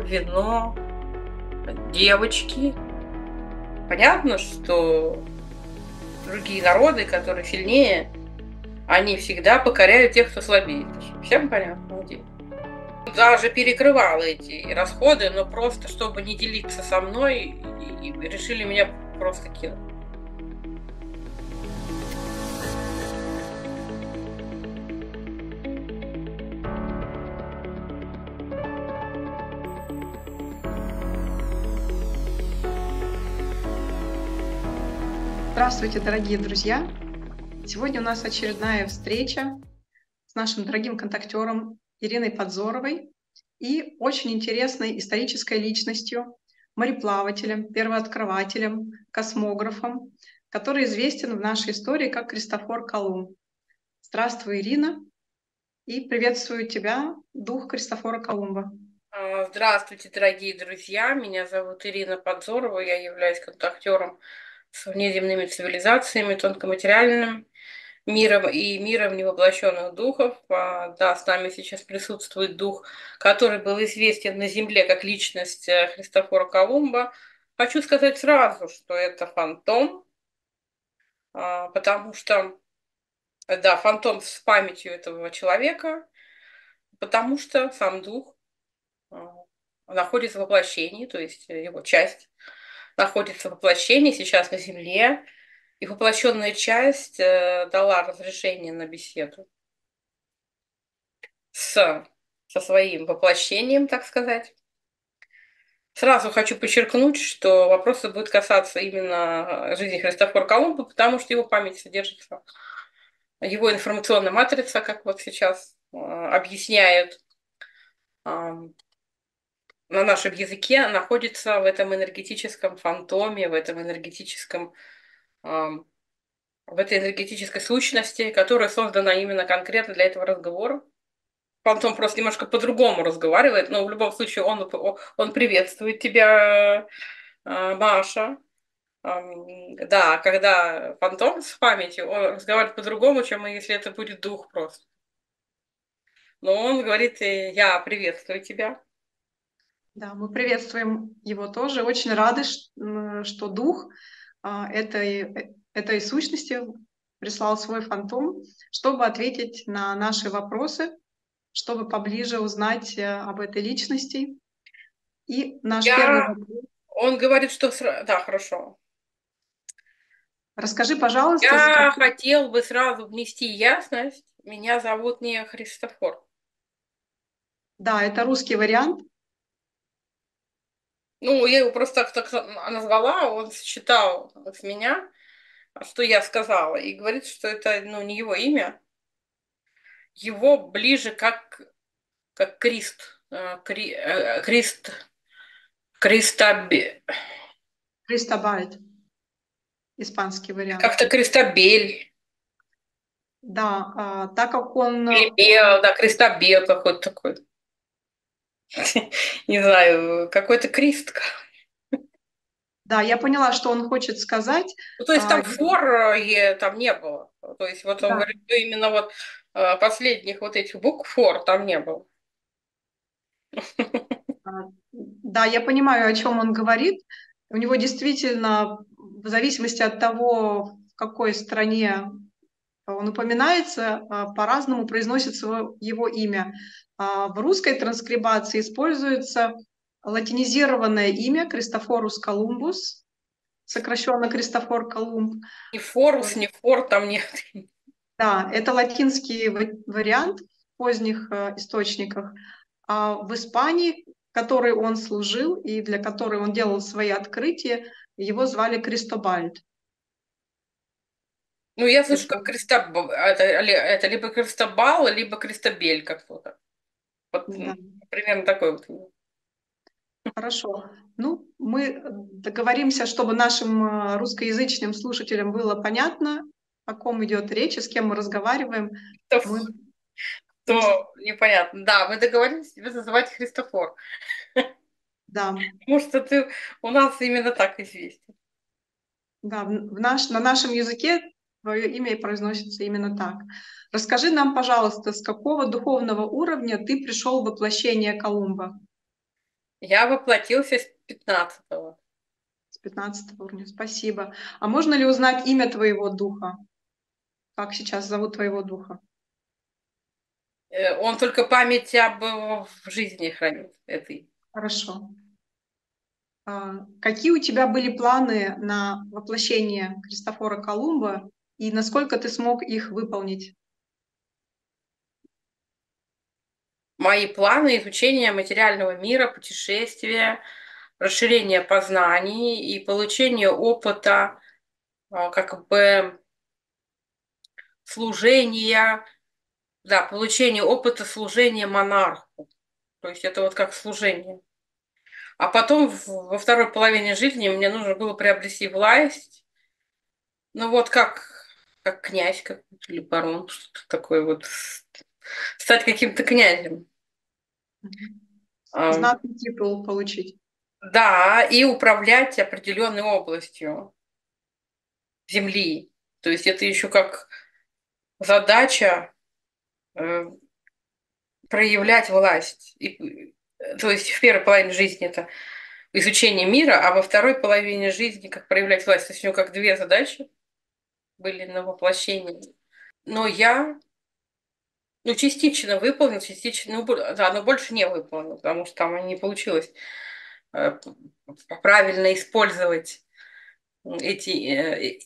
друзья, вино, девочки. Понятно, что другие народы, которые сильнее, они всегда покоряют тех, кто слабее. Всем понятно? Даже перекрывала эти расходы, но просто, чтобы не делиться со мной, и решили меня просто кинуть. Здравствуйте, дорогие друзья! Сегодня у нас очередная встреча с нашим дорогим контактером Ириной Подзоровой и очень интересной исторической личностью, мореплавателем, первооткрывателем, космографом, который известен в нашей истории как Кристофор Колумб. Здравствуй, Ирина, и приветствую тебя, дух Кристофора Колумба. А, здравствуйте, дорогие друзья. Меня зовут Ирина Подзорова. Я являюсь контактером с внеземными цивилизациями, тонкоматериальным миром и миром невоплощенных духов. А, да, с нами сейчас присутствует дух, который был известен на Земле как личность э, Христофора Колумба. Хочу сказать сразу, что это фантом, а, потому что, да, фантом с памятью этого человека, потому что сам дух а, находится в воплощении, то есть его часть находится в воплощении сейчас на Земле, и воплощенная часть э, дала разрешение на беседу с, со своим воплощением, так сказать. Сразу хочу подчеркнуть, что вопросы будут касаться именно жизни Христофора Колумба, потому что его память содержится, его информационная матрица, как вот сейчас э, объясняют на нашем языке находится в этом энергетическом фантоме, в этом энергетическом в этой энергетической сущности, которая создана именно конкретно для этого разговора. Фантом просто немножко по-другому разговаривает, но в любом случае он, он приветствует тебя, а, Маша. Да, когда фантом с памятью, он разговаривает по-другому, чем если это будет дух просто. Но он говорит, я приветствую тебя. Да, мы приветствуем его тоже. Очень рады, что дух а, этой, этой сущности прислал свой фантом, чтобы ответить на наши вопросы, чтобы поближе узнать э, об этой личности. И наш Я... первый вопрос. Он говорит, что... Да, хорошо. Расскажи, пожалуйста. Я как... хотел бы сразу внести ясность. Меня зовут не Христофор. Да, это русский вариант. Ну, я его просто так, так назвала, он считал с меня, что я сказала, и говорит, что это ну, не его имя. Его ближе как, как Крист. Э, кри, э, Крист. Кристабель. Кристобальд. Испанский вариант. Как-то Кристабель. Да, а, так как он... Или Бел, да, Кристобел какой-то такой. не знаю, какой-то крист. Да, я поняла, что он хочет сказать. Ну, то есть там а, фор э, там не было. То есть вот он да. говорит, что именно вот э, последних вот этих букв фор там не было. А, да, я понимаю, о чем он говорит. У него действительно, в зависимости от того, в какой стране он упоминается, а, по-разному произносится его имя. А, в русской транскрибации используется латинизированное имя Кристофорус Колумбус, сокращенно Кристофор Колумб. Ни форус, ни фор там нет. Да, это латинский вариант в поздних э, источниках. А в Испании, которой он служил и для которой он делал свои открытия, его звали Кристобальд. Ну, я слышу, как Кристобал, это, это либо Кристобал, либо Кристобель как-то. Вот да. примерно такой вот. Хорошо. Ну, мы договоримся, чтобы нашим э, русскоязычным слушателям было понятно, о ком идет речь и с кем мы разговариваем. Кто, мы... Кто непонятно. Да, мы договорились тебя называть Христофор. Да. Потому что ты у нас именно так известен. Да, в наш, на нашем языке твое имя произносится именно так. Расскажи нам, пожалуйста, с какого духовного уровня ты пришел в воплощение Колумба? Я воплотился с 15-го. С 15 уровня, спасибо. А можно ли узнать имя твоего духа? Как сейчас зовут твоего духа? Э, он только память об в жизни хранит этой. Хорошо. А, какие у тебя были планы на воплощение Христофора Колумба и насколько ты смог их выполнить? Мои планы изучения материального мира, путешествия, расширение познаний и получение опыта а, как бы служения, да, получение опыта служения монарху. То есть это вот как служение. А потом во второй половине жизни мне нужно было приобрести власть. Ну вот как, как князь как или барон, что-то такое вот. Стать каким-то князем. Знатный титул получить. Да, и управлять определенной областью земли. То есть это еще как задача э, проявлять власть. И, то есть в первой половине жизни это изучение мира, а во второй половине жизни как проявлять власть. То есть у него как две задачи были на воплощение. Но я ну, частично выполнил, частично, ну, да, но больше не выполнил, потому что там не получилось э, правильно использовать эти, э,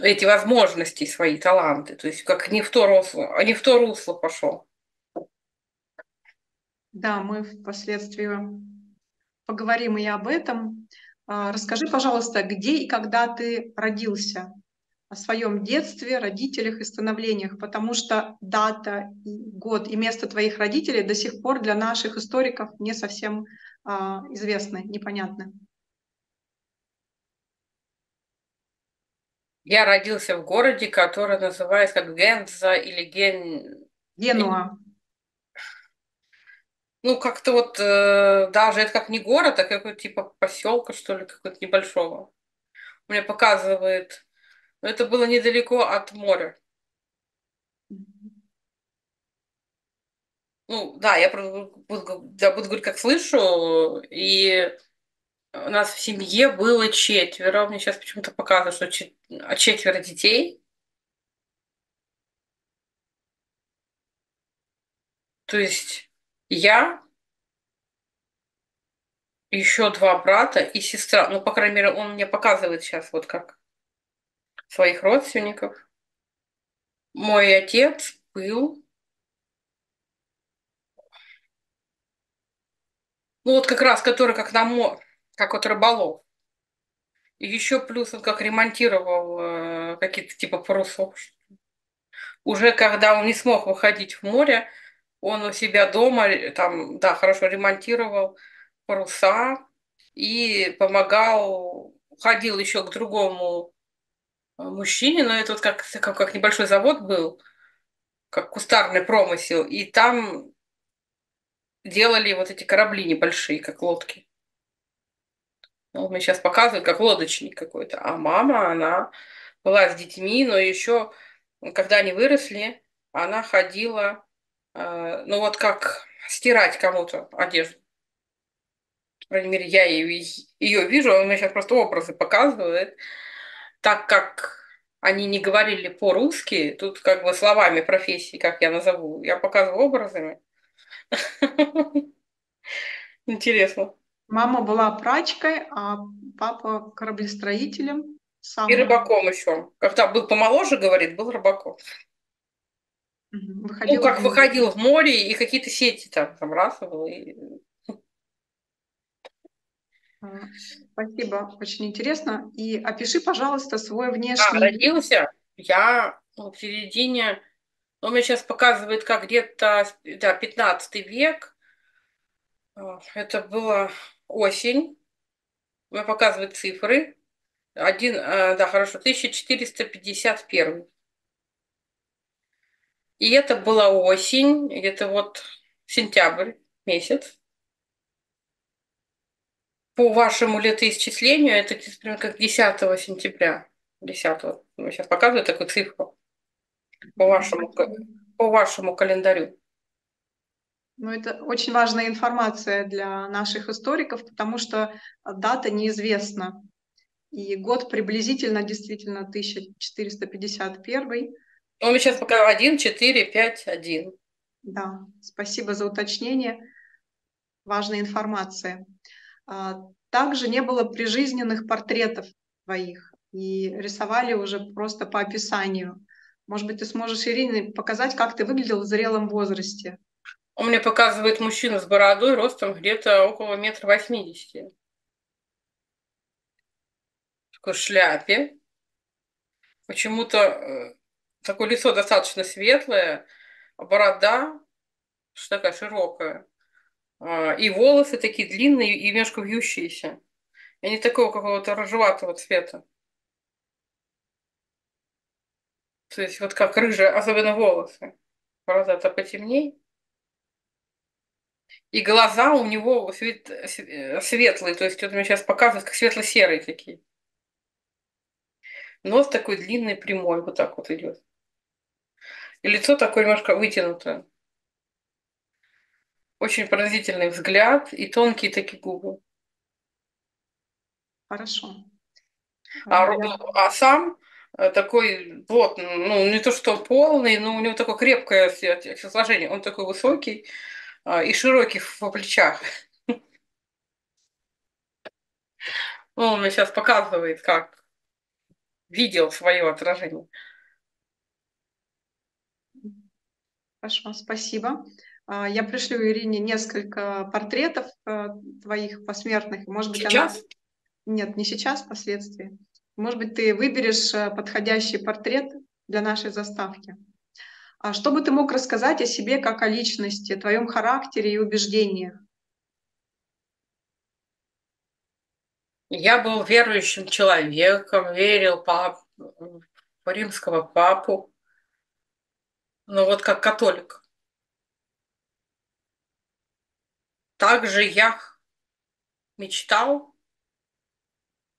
эти возможности, свои таланты. То есть как не в то русло, а не в то русло пошел. Да, мы впоследствии поговорим и об этом. А, расскажи, пожалуйста, где и когда ты родился? О своем детстве, родителях и становлениях, потому что дата, год и место твоих родителей до сих пор для наших историков не совсем а, известны, непонятны. Я родился в городе, который называется как Генза или Ген... Генуа. Ну, как-то вот э, даже это как не город, а какой-то типа поселка, что ли, какого-то небольшого. Мне показывает. Но это было недалеко от моря. Ну, да, я буду, я буду говорить, как слышу, и у нас в семье было четверо. Мне сейчас почему-то показывают, что чет... А четверо детей. То есть я, еще два брата и сестра. Ну, по крайней мере, он мне показывает сейчас вот как своих родственников. Мой отец был Ну вот как раз, который как на мо, как вот рыболов. И еще плюс он как ремонтировал э, какие-то типа парусов. Уже когда он не смог выходить в море, он у себя дома там, да, хорошо ремонтировал паруса и помогал, ходил еще к другому э, мужчине, но это вот как, как, как небольшой завод был, как кустарный промысел, и там делали вот эти корабли небольшие, как лодки. Он мне сейчас показывает, как лодочник какой-то. А мама, она была с детьми, но еще, когда они выросли, она ходила, э, ну вот как стирать кому-то одежду. По крайней мере, я ее, ее вижу, он мне сейчас просто образы показывает. Так как они не говорили по-русски, тут как бы словами профессии, как я назову, я показываю образами. Интересно. Мама была прачкой, а папа кораблестроителем. Сам... И рыбаком еще. Когда был помоложе, говорит, был рыбаком. Выходил ну, как в выходил в море и какие-то сети там забрасывал. И... Спасибо, очень интересно. И опиши, пожалуйста, свой внешний... Да, родился я ну, в середине... Он мне сейчас показывает, как где-то да, 15 век. А, это была осень. Мне показывает цифры. Один, э, да, хорошо, 1451. И это была осень, где-то вот сентябрь месяц. По вашему летоисчислению это примерно как 10 сентября 10. Ну, сейчас показываю такую цифру по вашему, по вашему календарю. Ну, это очень важная информация для наших историков, потому что дата неизвестна. И год приблизительно действительно 1451. Он сейчас пока 1, 4, 5, 1. Да, спасибо за уточнение. Важная информация. А, также не было прижизненных портретов твоих, и рисовали уже просто по описанию. Может быть, ты сможешь Ирине показать, как ты выглядел в зрелом возрасте? Он мне показывает мужчину с бородой ростом где-то около метра восьмидесяти. Такой шляпе. Почему-то э, такое лицо достаточно светлое, а борода что такая широкая. А, и волосы такие длинные и немножко вьющиеся. И они такого какого-то рыжеватого цвета. То есть вот как рыжие, особенно волосы. Борода-то потемней. И глаза у него свет, светлые, то есть вот мне сейчас показывают, как светло-серые такие. Нос такой длинный, прямой, вот так вот идет. И лицо такое немножко вытянутое. Очень поразительный взгляд и тонкие такие губы. Хорошо. А, Я... а сам э, такой плотный, ну не то что полный, но у него такое крепкое сложение. Он такой высокий а, и широкий в плечах. Ну, он мне сейчас показывает, как видел свое отражение. Хорошо, спасибо. А, я пришлю Ирине несколько портретов э, твоих посмертных. Может быть, сейчас? Она... Нет, не сейчас, впоследствии. Может быть, ты выберешь э, подходящий портрет для нашей заставки. А что бы ты мог рассказать о себе как о личности, о твоем характере и убеждениях? Я был верующим человеком, верил пап, в римского папу, но вот как католик. Также я мечтал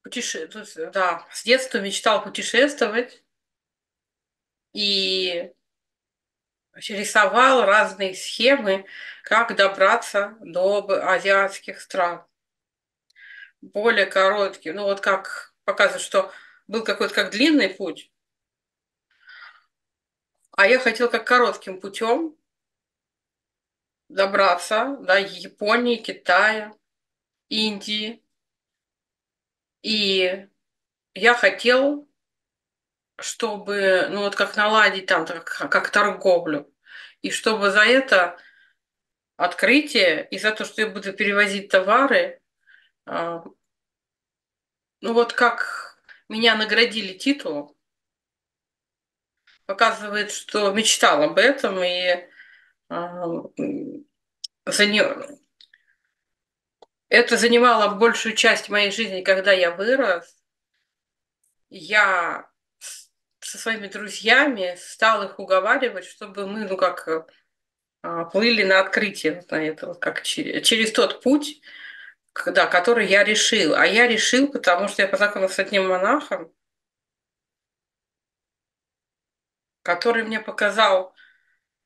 путешествовать, да, с детства мечтал путешествовать и рисовал разные схемы, как добраться до азиатских стран. Более короткие, ну вот как показывает, что был какой-то как длинный путь, а я хотел как коротким путем добраться до Японии, Китая, Индии. И я хотел, чтобы, ну вот как наладить там, как, как торговлю. И чтобы за это открытие и за то, что я буду перевозить товары, а, ну вот как меня наградили титулом, показывает, что мечтал об этом и. Это занимало большую часть моей жизни, когда я вырос. Я со своими друзьями стал их уговаривать, чтобы мы, ну как, а, плыли на открытие, на это, вот как через тот путь, да, который я решил. А я решил, потому что я познакомился с одним монахом, который мне показал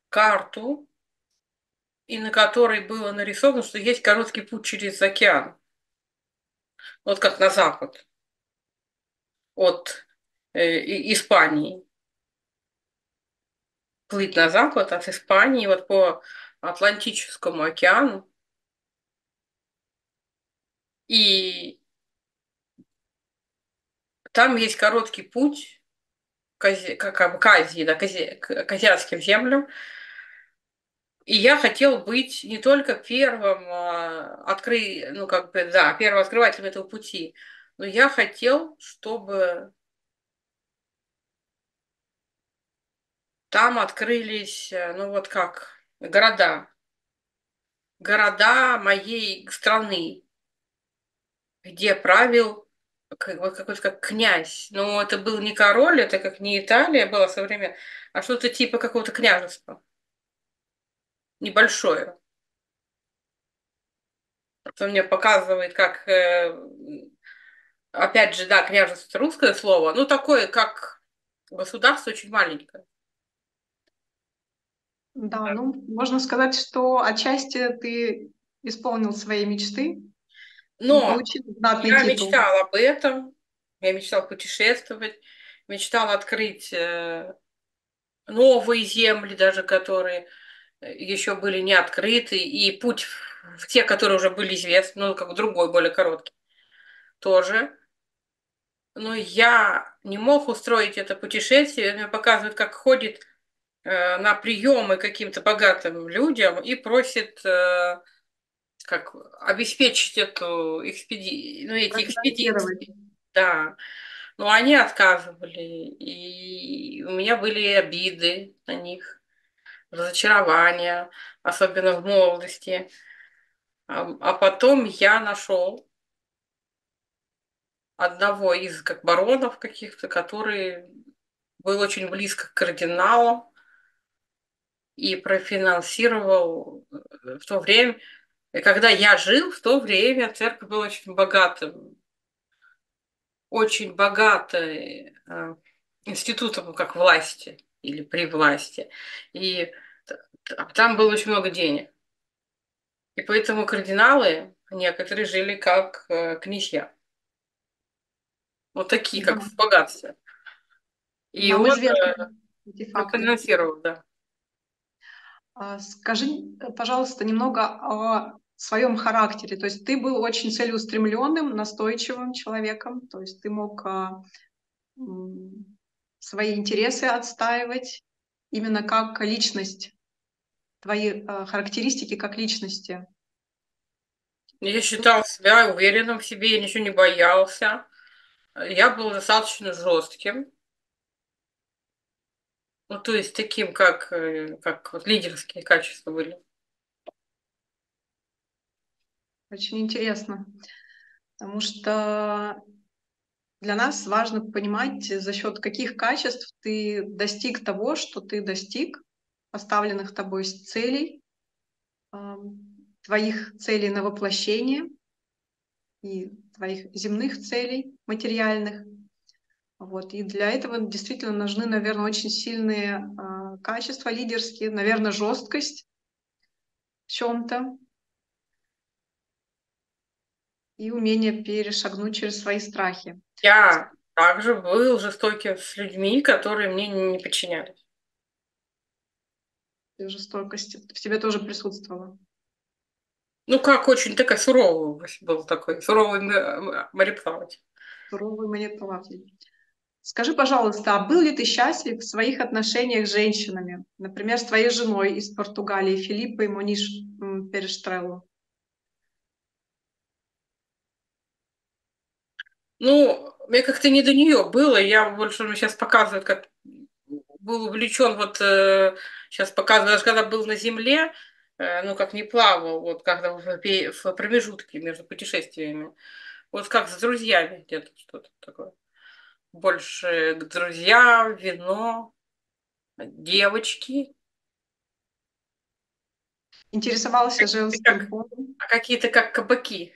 карту и на которой было нарисовано, что есть короткий путь через океан. Вот как на запад от э, Испании. Плыть на запад от Испании вот по Атлантическому океану. И там есть короткий путь к, Ази, к, Азии, да, к, Ази, к азиатским землям, и я хотел быть не только первым а, откры... ну как бы, да, первым открывателем этого пути, но я хотел, чтобы там открылись, э, ну вот как, города. Города моей страны, где правил бы какой-то как князь. Но это был не король, это как не Италия была со времен, а что-то типа какого-то княжества небольшое. Это мне показывает, как э, Опять же, да, княжество русское слово, ну такое, как государство очень маленькое. Да, ну, можно сказать, что отчасти ты исполнил свои мечты Но я титул. мечтала об этом, я мечтала путешествовать, мечтала открыть э, новые земли даже, которые еще были не открыты, и путь в те, которые уже были известны, ну, как другой, более короткий, тоже. Но я не мог устроить это путешествие. Мне показывают, как ходит э, на приемы каким-то богатым людям и просит э, как обеспечить эту экспеди... ну, эти экспедиции. Да. Но они отказывали, и у меня были обиды на них, разочарования, особенно в молодости. А, потом я нашел одного из как баронов каких-то, который был очень близко к кардиналу и профинансировал в то время, когда я жил, в то время церковь была очень богатым, очень богатой э, институтом как власти или при власти. И там было очень много денег. И поэтому кардиналы некоторые жили как э, князья. Вот такие, как в богатстве. И Нам он эти факты. финансировал, да. А, скажи, пожалуйста, немного о своем характере. То есть ты был очень целеустремленным, настойчивым человеком. То есть ты мог а, свои интересы отстаивать именно как личность, твои а, характеристики как личности. Я считал себя уверенным в себе, я ничего не боялся. Я был достаточно жестким. Ну, то есть таким, как, э, как вот лидерские качества были. Очень интересно, потому что для нас важно понимать, за счет каких качеств ты достиг того, что ты достиг, поставленных тобой целей, твоих целей на воплощение и твоих земных целей, материальных. Вот. И для этого действительно нужны, наверное, очень сильные э, качества лидерские, наверное, жесткость в чем-то и умение перешагнуть через свои страхи. Я также был жестоким с людьми, которые мне не подчинялись. Жестокость в тебе тоже присутствовала. Ну, как очень такая суровый был такой, суровый мореплаватель. Суровый мореплаватель. Скажи, пожалуйста, а был ли ты счастлив в своих отношениях с женщинами? Например, с твоей женой из Португалии, Филиппой Мониш Перештрелло? Ну, мне как-то не до нее было. Я больше мне сейчас показывают, как был увлечен, вот э, сейчас показывают, даже когда был на земле, Э, ну, как не плавал, вот когда в, в промежутке между путешествиями. Вот как с друзьями где-то что-то такое. Больше к друзьям, вино, девочки. Интересовался женским полом? А какие-то как кабаки.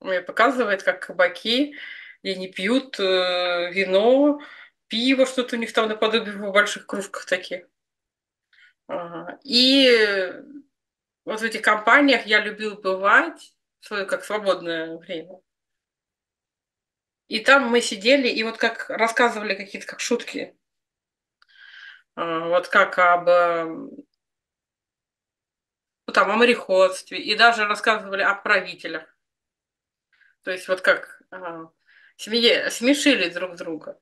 Мне показывает, как кабаки, и они пьют э, вино, пиво, что-то у них там наподобие в больших кружках таких. Ага. И вот в этих компаниях я любил бывать свое как свободное время. И там мы сидели, и вот как рассказывали какие-то как шутки. А, вот как об ну, там, о мореходстве, и даже рассказывали о правителях. То есть вот как а, смешили друг друга.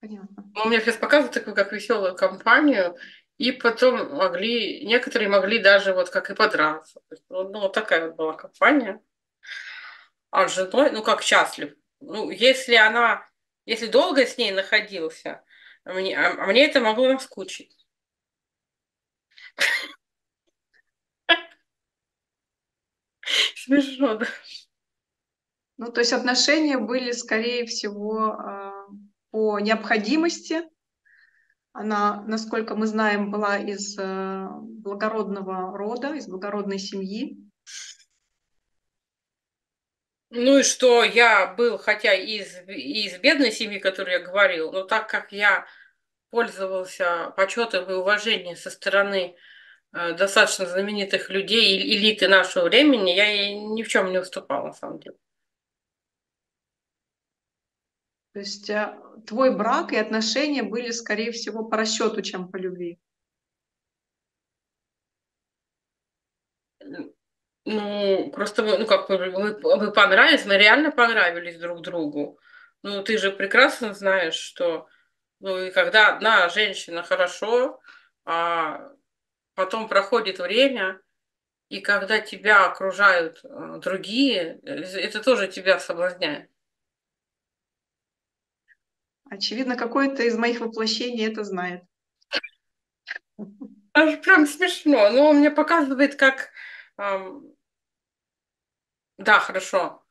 Понятно. Он мне сейчас показывает такую как веселую компанию, и потом могли, некоторые могли даже вот как и подраться. Ну, вот такая вот была компания. А с женой, ну, как счастлив. Ну, если она, если долго с ней находился, мне, а мне это могло наскучить. Смешно, да. Ну, то есть отношения были, скорее всего, а, по необходимости, она, насколько мы знаем, была из э, благородного рода, из благородной семьи. Ну и что я был, хотя из, из бедной семьи, которую я говорил, но так как я пользовался почетом и уважением со стороны э, достаточно знаменитых людей элиты нашего времени, я ей ни в чем не уступал, на самом деле. То есть э, твой брак и отношения были, скорее всего, по расчету, чем по любви. Ну, просто ну как вы, вы понравились, мы реально понравились друг другу. Ну, ты же прекрасно знаешь, что ну и когда одна женщина хорошо, а потом проходит время, и когда тебя окружают э, другие, э, это тоже тебя соблазняет. Очевидно, какое-то из моих воплощений это знает. Аж прям смешно. Но он мне показывает, как... эм, Да, хорошо.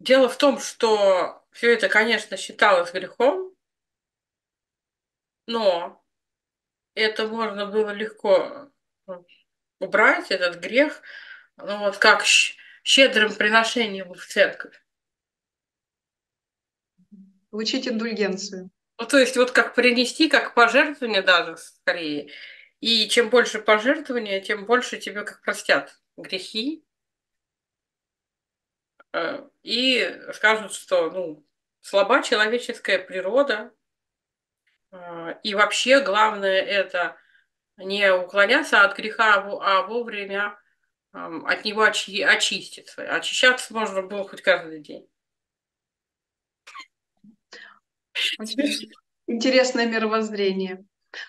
Дело в том, что все это, конечно, считалось грехом, но это можно было легко ну, убрать, этот грех, ну вот как щедрым приношением в церковь. Получить индульгенцию. Ну, то есть вот как принести, как пожертвование даже скорее. И чем больше пожертвования, тем больше тебе как простят грехи. э, И скажут, что ну, слаба человеческая природа. э, И вообще главное это не уклоняться от греха, а а вовремя ам, от него очи- очиститься. Очищаться можно было хоть каждый день. Интересное мировоззрение.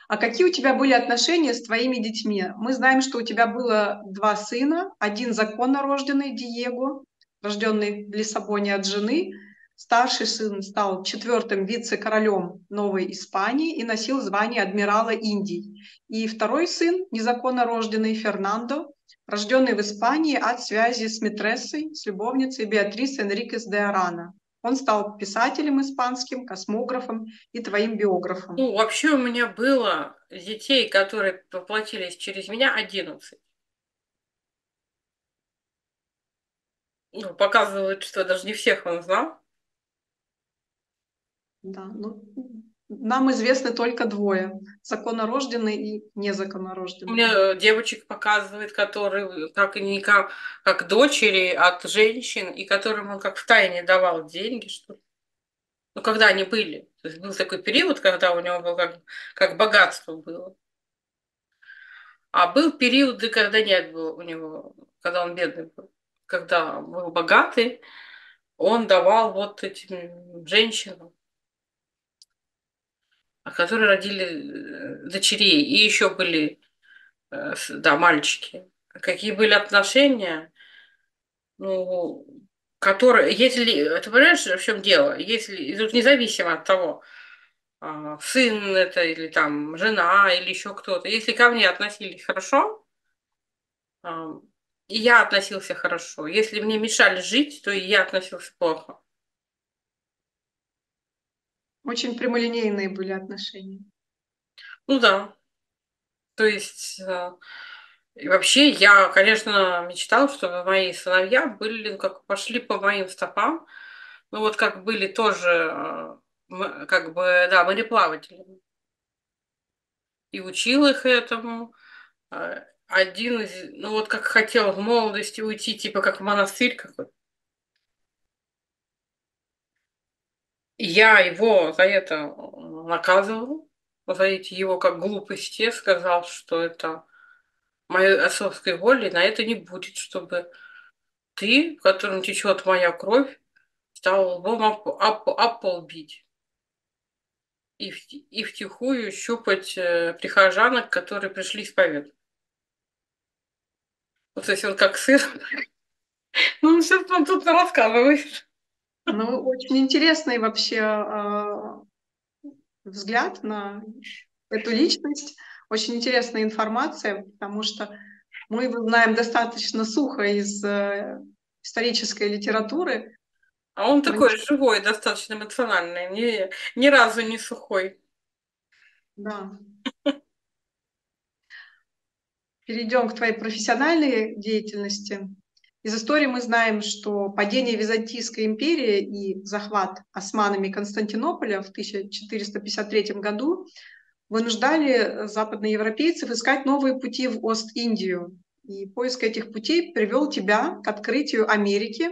А какие у тебя были отношения с твоими детьми? Мы знаем, что у тебя было два сына. Один законно рожденный Диего, рожденный в Лиссабоне от жены. Старший сын стал четвертым вице-королем Новой Испании и носил звание адмирала Индии. И второй сын, незаконно рожденный Фернандо, рожденный в Испании от связи с митрессой, с любовницей Беатрис Энрикес де Арана. Он стал писателем испанским, космографом и твоим биографом. Ну, вообще у меня было детей, которые воплотились через меня, 11. Ну, показывает, что даже не всех он знал. Да, ну, нам известны только двое. Законнорожденный и У незаконнорожденный. меня девочек показывает, которые как, не как, как дочери от женщин, и которым он как в тайне давал деньги, что ли. Ну, когда они были. То есть был такой период, когда у него было как, как богатство было. А был период, когда нет было у него, когда он бедный был. Когда был богатый, он давал вот этим женщинам, которые родили э, дочерей. И еще были, э, да, мальчики. Какие были отношения, ну, которые, если, ты понимаешь, в чем дело? Если, тут независимо от того, а, сын это или там жена или еще кто-то, если ко мне относились хорошо, а, и я относился хорошо. Если мне мешали жить, то и я относился плохо. Очень прямолинейные были отношения. Ну да. То есть, э, и вообще я, конечно, мечтала, чтобы мои сыновья были, ну, как пошли по моим стопам. Ну вот как были тоже, э, как бы, да, мореплавателями. И учил их этому. Э, Один из, ну вот как хотел в молодости уйти, типа как в монастырь какой-то. Я его за это э, наказывал, за эти его как глупости, сказал, что это моей отцовской воли на это не будет, чтобы ты, в котором течет моя кровь, стал лбом об, об- об пол бить и, в- и втихую щупать э, прихожанок, которые пришли исповедовать. Ну, то есть он как сын. Ну, сейчас он тут рассказывает. Ну, очень интересный вообще э, взгляд на эту личность. Очень интересная информация, потому что мы его знаем достаточно сухо из э, исторической литературы. А он Мы такой живой, достаточно эмоциональный, ни, ни разу не сухой. Да. Перейдем к твоей профессиональной деятельности. Из истории мы знаем, что падение Византийской империи и захват османами Константинополя в 1453 году вынуждали западноевропейцев искать новые пути в Ост-Индию. И поиск этих путей привел тебя к открытию Америки,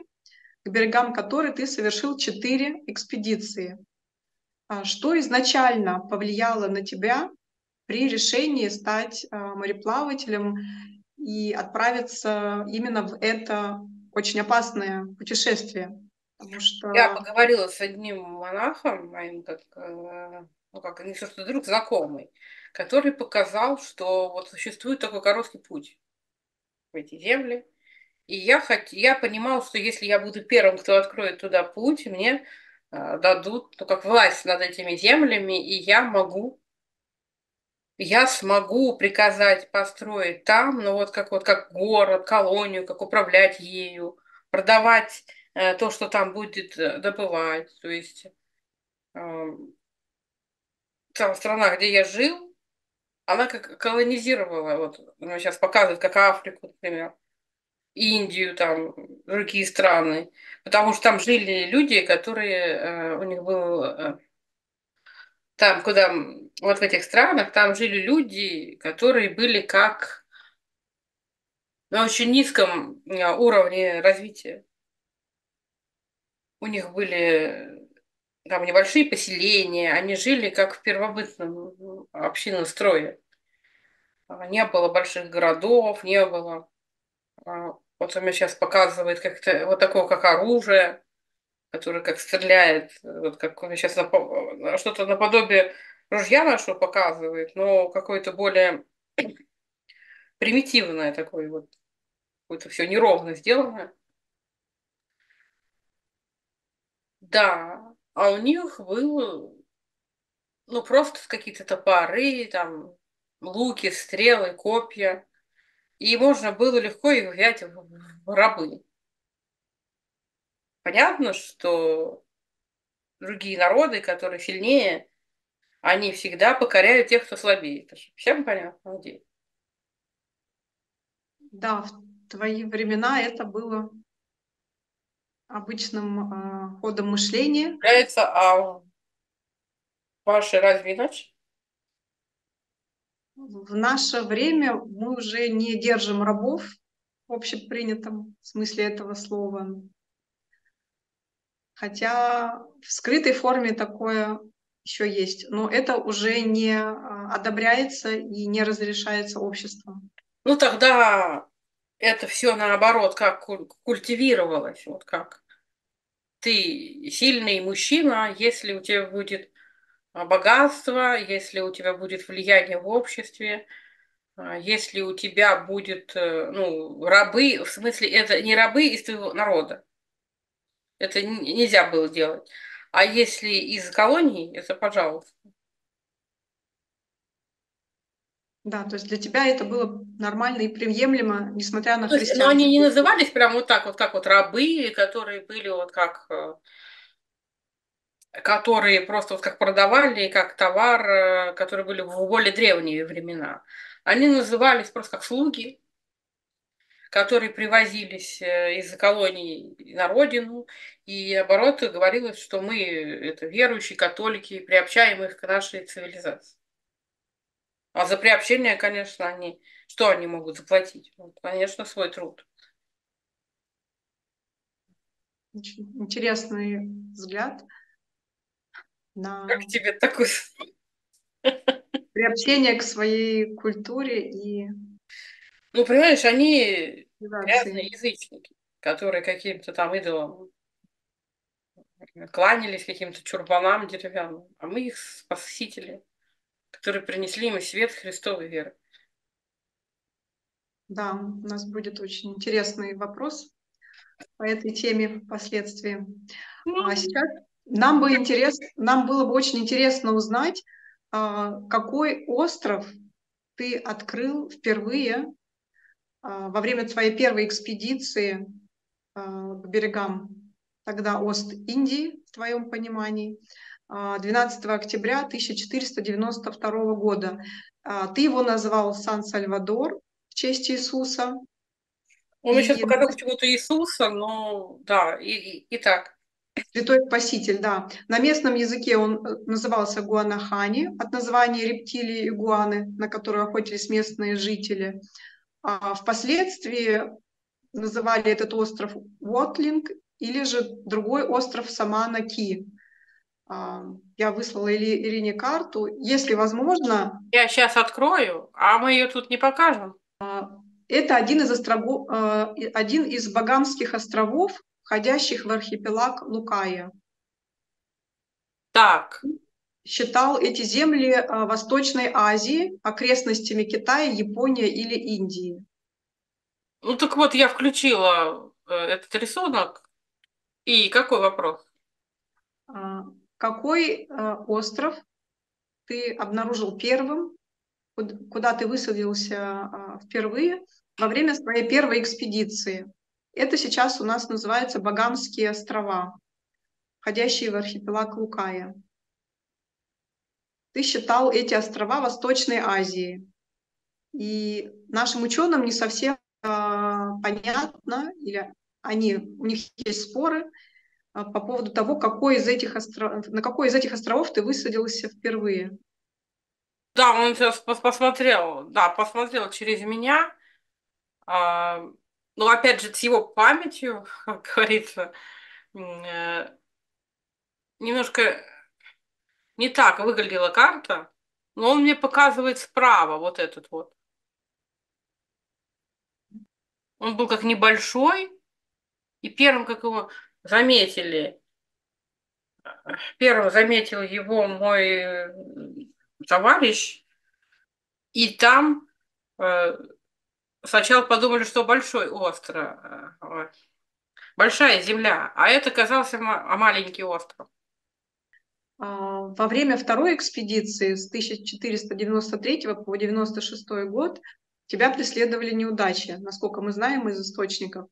к берегам которой ты совершил четыре экспедиции. А что изначально повлияло на тебя при решении стать а, мореплавателем и отправиться именно в это очень опасное путешествие? Что... Я поговорила с одним монахом, моим как, э, ну как, не что друг, знакомый, который показал, что вот существует такой короткий путь в эти земли. И я, хот... я понимал, что если я буду первым, кто откроет туда путь, мне э, дадут, ну, как власть над этими землями, и я могу я смогу приказать построить там, ну вот как вот как город, колонию, как управлять ею, продавать э, то, что там будет э, добывать. То есть э, та страна, где я жил, она как колонизировала, вот она сейчас показывает, как Африку, например, Индию, там, другие страны, потому что там жили люди, которые, э, у них был э, там, куда, вот в этих странах, там жили люди, которые были как на очень низком уровне развития. У них были там небольшие поселения, они жили как в первобытном ну, общинном строе. А, не было больших городов, не было. А, вот он мне сейчас показывает как-то вот такое, как оружие который как стреляет, вот как он сейчас нап- что-то наподобие ружья нашего показывает, но какое-то более примитивное такое вот, какое-то все неровно сделано. Да, а у них было, ну, просто какие-то топоры, там, луки, стрелы, копья. И можно было легко их взять в рабы. Понятно, что другие народы, которые сильнее, они всегда покоряют тех, кто слабее. Это же всем понятно, где. Да, в твои времена это было обычным э, ходом мышления. Является, а ваши разве иначе? В наше время мы уже не держим рабов в общепринятом смысле этого слова. Хотя в скрытой форме такое еще есть, но это уже не а, одобряется и не разрешается обществом. Ну тогда это все наоборот, как культивировалось, вот как ты сильный мужчина, если у тебя будет а, богатство, если у тебя будет влияние в обществе, а, если у тебя будет, э, ну, рабы, в смысле, это не рабы из твоего народа, это нельзя было делать. А если из колонии, это пожалуйста. Да, то есть для тебя это было нормально и приемлемо, несмотря на христианство. Но они не назывались прям вот так вот, как вот рабы, которые были вот как э, которые просто вот как продавали, как товар, э, которые были в более древние времена. Они назывались просто как слуги, которые привозились э, из колоний на родину, и наоборот говорилось, что мы это верующие католики, приобщаем их к нашей цивилизации. А за приобщение, конечно, они что они могут заплатить? Вот, конечно, свой труд. Интересный взгляд на как тебе такой приобщение к своей культуре и ну, понимаешь, они грязные язычники, которые каким-то там идолам кланялись каким-то чурбанам деревянным, а мы их спасители, которые принесли им свет Христовой веры. Да, у нас будет очень интересный вопрос по этой теме впоследствии. Ну, а сейчас нам, бы интерес, нам было бы очень интересно узнать, а, какой остров ты открыл впервые во время своей первой экспедиции а, к берегам тогда Ост-Индии, в твоем понимании, 12 а, октября 1492 года. Ты его назвал Сан-Сальвадор в честь Иисуса. Он мне сейчас И показал почему-то Иисуса, но да, и, и, и так. Святой Спаситель, да. На местном языке он э, назывался Гуанахани, от названия рептилии игуаны, на которую охотились местные жители. А впоследствии называли этот остров Уотлинг или же другой остров Самана-Ки. А, я выслала Ирине карту. Если возможно... Я сейчас открою, а мы ее тут не покажем. А, это один из, островов, а, один из Багамских островов, входящих в архипелаг Лукая. Так. Считал эти земли Восточной Азии окрестностями Китая, Японии или Индии. Ну так вот, я включила э, этот рисунок. И какой вопрос? Какой остров ты обнаружил первым, куда ты высадился впервые во время своей первой экспедиции? Это сейчас у нас называется Багамские острова, входящие в архипелаг Лукая. Ты считал эти острова Восточной Азии. И нашим ученым не совсем э, понятно, или они, у них есть споры э, по поводу того, какой из этих остров, на какой из этих островов ты высадился впервые. Да, он сейчас посмотрел, да, посмотрел через меня. А, ну, опять же, с его памятью, как говорится, э, немножко не так выглядела карта, но он мне показывает справа вот этот вот. Он был как небольшой, и первым, как его заметили, первым заметил его мой товарищ, и там э, Сначала подумали, что большой остров, э, большая земля, а это оказался маленький остров. А, во время второй экспедиции с 1493 по 96 год тебя преследовали неудачи, насколько мы знаем из источников.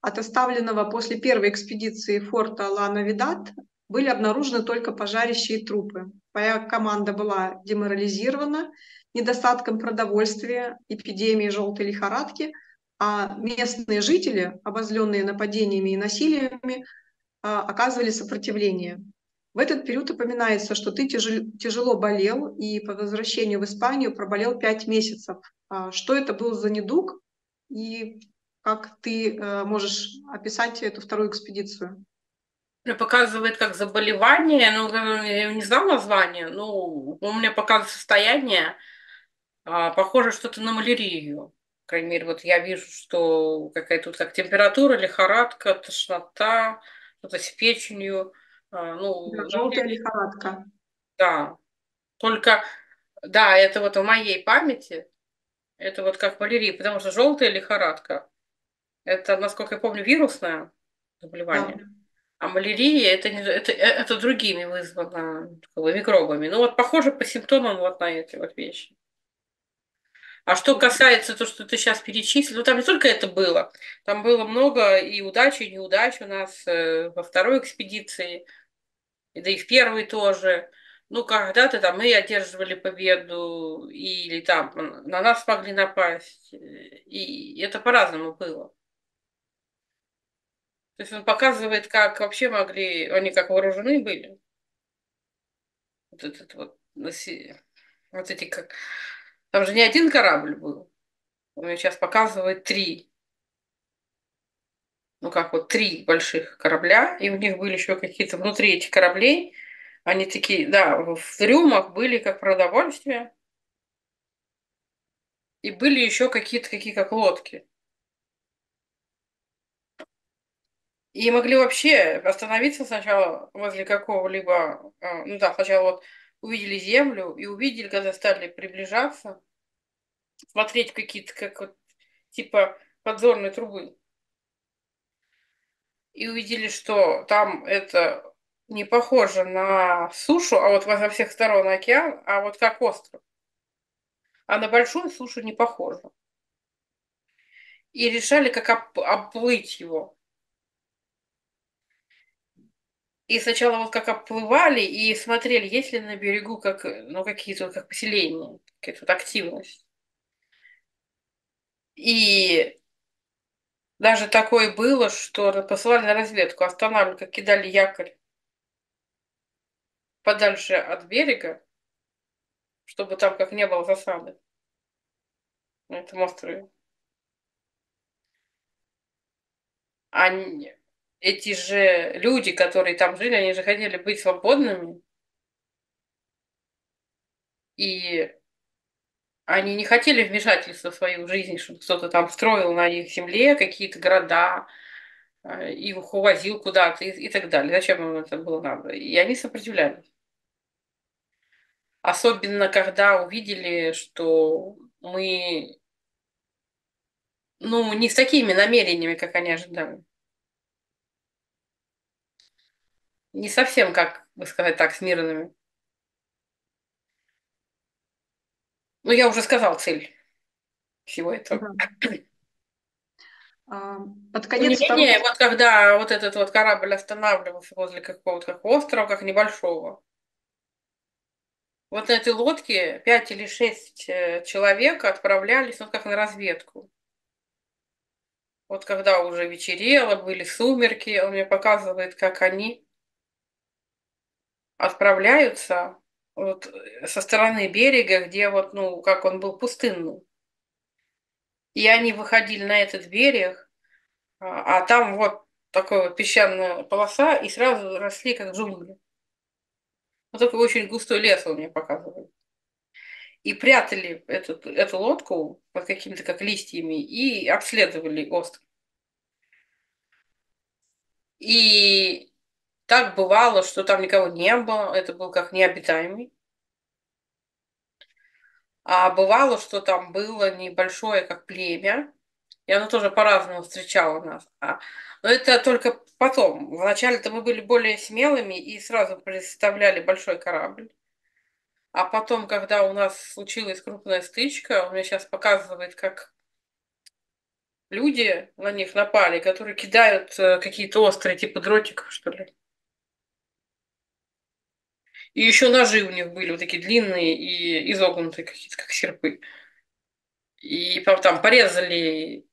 От оставленного после первой экспедиции форта Ла-Навидат были обнаружены только пожарящие трупы. Твоя команда была деморализирована, недостатком продовольствия, эпидемией желтой лихорадки, а местные жители, обозленные нападениями и насилиями, а, оказывали сопротивление. В этот период упоминается, что ты тяжело болел и по возвращению в Испанию проболел пять месяцев. А, что это был за недуг и как ты э, можешь описать эту вторую экспедицию? Показывает как заболевание, ну, я не знала название, ну, у меня показывает состояние, а, похоже что-то на малярию. По крайней мере, вот я вижу, что какая-то тут как температура, лихорадка, тошнота, что-то с печенью. А, ну, да, желтая лихорадка. Да. Только, да, это вот в моей памяти, это вот как малярия, потому что желтая лихорадка, это, насколько я помню, вирусное заболевание. Да. А малярия это, не, это, это другими вызвано микробами. Ну вот похоже по симптомам вот на эти вот вещи. А что касается того, что ты сейчас перечислил, ну там не только это было, там было много и удач, и неудач у нас э, во второй экспедиции, да и в первой тоже. Ну, когда-то там мы одерживали победу, или там на нас могли напасть. И это по-разному было. То есть он показывает, как вообще могли, они как вооружены были. Вот этот вот, вот эти как там же не один корабль был. Он сейчас показывает три. Ну как вот три больших корабля, и у них были еще какие-то внутри этих кораблей. Они такие, да, в трюмах были как продовольствие. И были еще какие-то какие как лодки. И могли вообще остановиться сначала возле какого-либо, а, ну да, сначала вот увидели землю и увидели, когда стали приближаться, смотреть какие-то, как вот, типа подзорной трубы. И увидели, что там это не похоже на сушу, а вот во всех сторон океан, а вот как остров. А на большую сушу не похоже. И решали, как оплыть его. И сначала вот как оплывали и смотрели, есть ли на берегу как, ну, какие-то как поселения, какая-то вот активность. И Даже такое было, что посылали на разведку, останавливали, кидали якорь подальше от берега, чтобы там как не было засады на этом острове. Они, эти же люди, которые там жили, они же хотели быть свободными. И они не хотели вмешательства в свою жизнь, чтобы кто-то там строил на их земле какие-то города, э, их увозил куда-то и, и так далее. Зачем им это было надо? И они сопротивлялись. Особенно, когда увидели, что мы ну, не с такими намерениями, как они ожидали. Не совсем, как бы сказать так, с мирными. Ну, я уже сказал цель всего этого. Да. А, под конец не второго... вот когда вот этот вот корабль останавливался возле какого-то как острова, как небольшого, вот на этой лодке пять или шесть э, человек отправлялись, ну, как на разведку. Вот когда уже вечерело, были сумерки, он мне показывает, как они отправляются вот э, со стороны берега, где вот, ну, как он был пустынный. И они выходили на этот берег, а, а там вот такая вот песчаная полоса, и сразу росли как джунгли. Вот такой очень густой лес он мне показывает. И прятали эту, эту лодку под какими-то как листьями и обследовали остров. И так бывало, что там никого не было, это был как необитаемый. А бывало, что там было небольшое как племя, и оно тоже по-разному встречало нас. А, но это только потом. Вначале-то мы были более смелыми и сразу представляли большой корабль. А потом, когда у нас случилась крупная стычка, он мне сейчас показывает, как люди на них напали, которые кидают э, какие-то острые, типа дротиков, что ли. И еще ножи у них были вот такие длинные и изогнутые какие-то, как серпы. И там порезали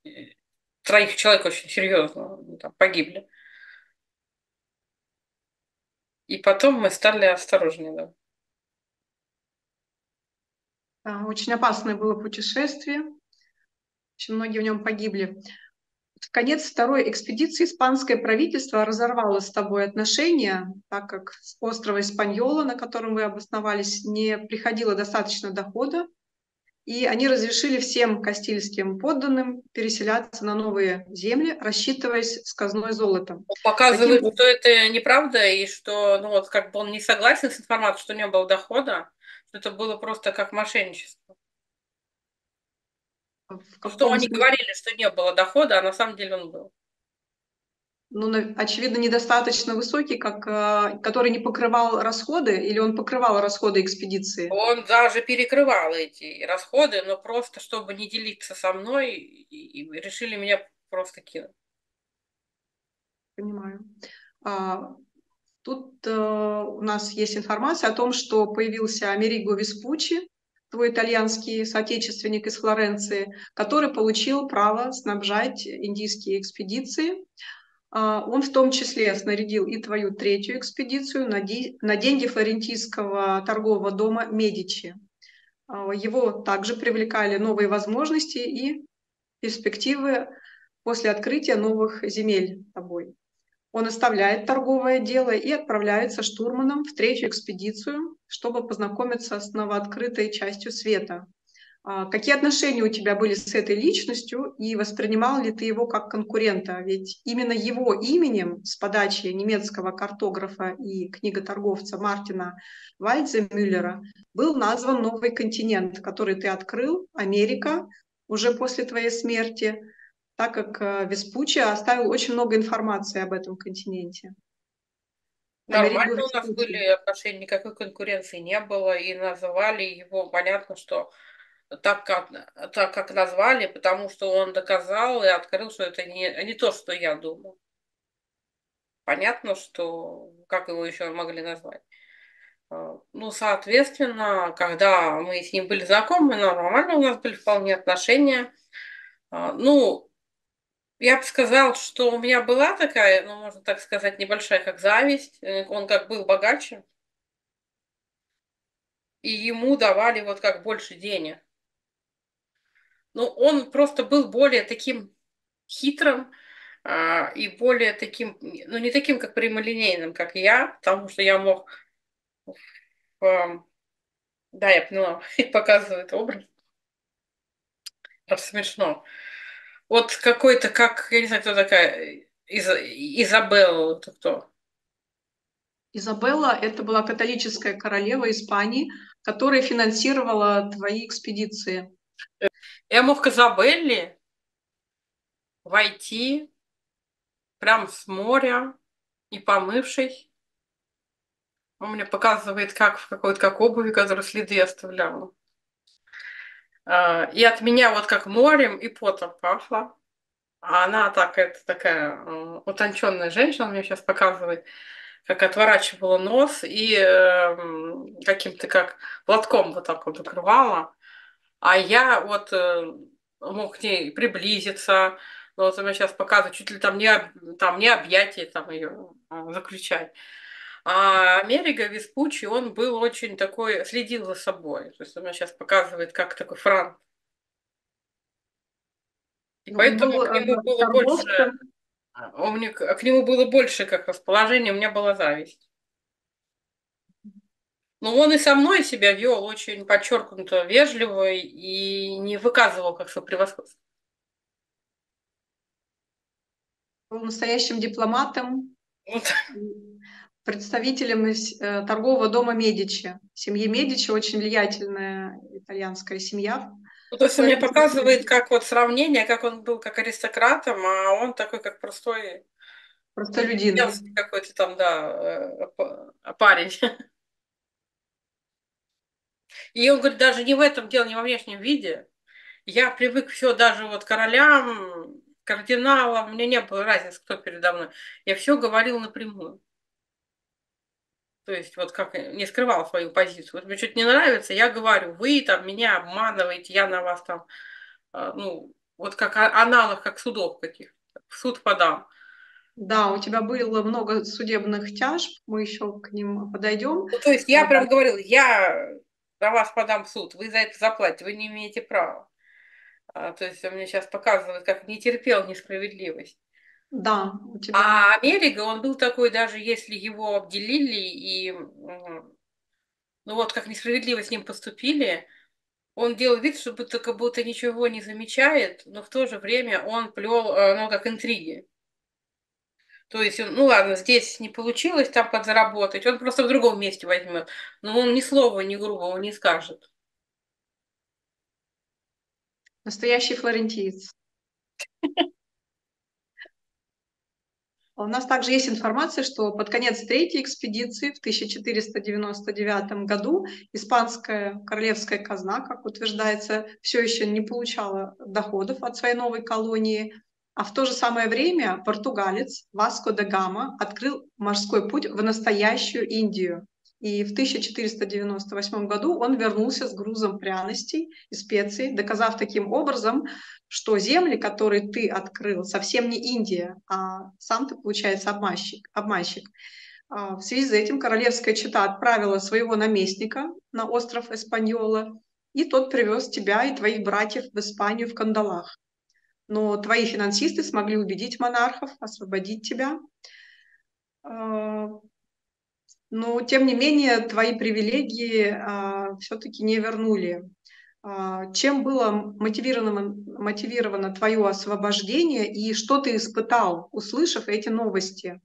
троих человек очень серьезно, там погибли. И потом мы стали осторожнее, да. Очень опасное было путешествие. Очень многие в нем погибли. В конец второй экспедиции испанское правительство разорвало с тобой отношения, так как с острова Испаньола, на котором вы обосновались, не приходило достаточно дохода, и они разрешили всем кастильским подданным переселяться на новые земли, рассчитываясь с казной золотом. Показывает, Таким... что это неправда, и что ну, вот, как бы он не согласен с информацией, что него было дохода, что это было просто как мошенничество. Что они говорили, что не было дохода, а на самом деле он был. Ну, очевидно, недостаточно высокий, как, э, который не покрывал расходы, или он покрывал расходы экспедиции? Он даже перекрывал эти расходы, но просто, чтобы не делиться со мной, и решили меня просто кинуть. Понимаю. А, тут а, у нас есть информация о том, что появился Америго Веспуччи, твой итальянский соотечественник из Флоренции, который получил право снабжать индийские экспедиции. А, он в том числе снарядил и твою третью экспедицию на, деньги флорентийского торгового дома Медичи. А, его также привлекали новые возможности и перспективы после открытия новых земель тобой. Он оставляет торговое дело и отправляется штурманом в третью экспедицию, чтобы познакомиться с новооткрытой частью света. А, какие отношения у тебя были с этой личностью и воспринимал ли ты его как конкурента? Ведь именно его именем с подачи немецкого картографа и книготорговца Мартина Вальдземюллера был назван новый континент, который ты открыл, Америка, уже после твоей смерти – так как э, Веспуччи оставил очень много информации об этом континенте. Нормально у нас были отношения, никакой конкуренции не было, и называли его, понятно, что так как, так как назвали, потому что он доказал и открыл, что это не, не то, что я думал. Понятно, что как его еще могли назвать. А, ну, соответственно, когда мы с ним были знакомы, нормально у нас были вполне отношения. А, ну, Я бы сказал, что у меня была такая, ну, можно так сказать, небольшая, как зависть. Э, он как был богаче, и ему давали вот как больше денег. Ну, он просто был более таким хитрым а, и более таким, ну, не таким, как прямолинейным, как я, потому что я мог... Да, я поняла, показывает образ. Это смешно. Вот какой-то, как, я не знаю, кто такая, Из, Изабелла, это кто? Изабелла – это была католическая королева Испании, которая финансировала твои экспедиции. Я мог к Изабелле войти прям с моря, и помывшись. Он мне показывает, как в какой-то как обуви, которую следы оставляла. А, и от меня вот как морем и потом пахло. А она так, это такая утонченная женщина, мне сейчас показывает, как отворачивала нос и э, каким-то как платком вот так вот закрывала. А я вот э, мог к ней приблизиться, но вот она сейчас показывает, чуть ли там не, там не объятие там ее а, заключать. А Америка Веспуччи, он был очень такой, следил за собой. То есть она сейчас показывает, как такой франк. И ну, поэтому был, к нему э, было больше... У меня, к нему было больше как расположение, у меня была зависть. Но он и со мной себя вел очень подчеркнуто вежливо и не выказывал как свое превосходство. Был настоящим дипломатом, вот. Представителем э, торгового дома Медичи. Семья Медичи очень влиятельная итальянская семья. Ну, то есть он мне показывает, как вот сравнение, как он был как аристократом, а он такой, как простой... Людей. Какой-то там, да, э, парень. И он говорит, даже не в этом дело, не во внешнем виде. Я привык все даже вот королям, кардиналам, мне не было разницы, кто передо мной. Я все говорил напрямую. То есть вот как не скрывал свою позицию. Вот мне что-то не нравится, я говорю, вы там меня обманываете, я на вас там, а, ну, вот как аналог, как судов каких в суд подам. Да, у тебя было много судебных тяжб, мы еще к ним подойдем. Ну, то есть я вот. прям говорил, я на вас подам в суд, вы за это заплатите, вы не имеете права. А, то есть он мне сейчас показывает, как не терпел несправедливость. Да, у тебя... А Америка, он был такой, даже если его обделили и, ну вот, как несправедливо с ним поступили, он делал вид, что будто как будто ничего не замечает, но в то же время он плел, э, ну, как интриги. То есть, он, ну ладно, здесь не получилось там подзаработать, он просто в другом месте возьмет. Но он ни слова, ни грубого не скажет. Настоящий флорентиец. У нас также есть информация, что под конец третьей экспедиции в 1499 году испанская королевская казна, как утверждается, все еще не получала доходов от своей новой колонии, а в то же самое время португалец Васко де Гама открыл морской путь в настоящую Индию. И в 1498 году он вернулся с грузом пряностей и специй, доказав таким образом, что земли, которые ты открыл, совсем не Индия, а сам ты, получается, обманщик. обманщик. А, в связи с этим королевская чета отправила своего наместника на остров Эспаньола, и тот привез тебя и твоих братьев в Испанию в кандалах. Но твои финансисты смогли убедить монархов освободить тебя. Но, тем не менее, твои привилегии а, все-таки не вернули. А, чем было мотивировано, мотивировано твое освобождение и что ты испытал, услышав эти новости?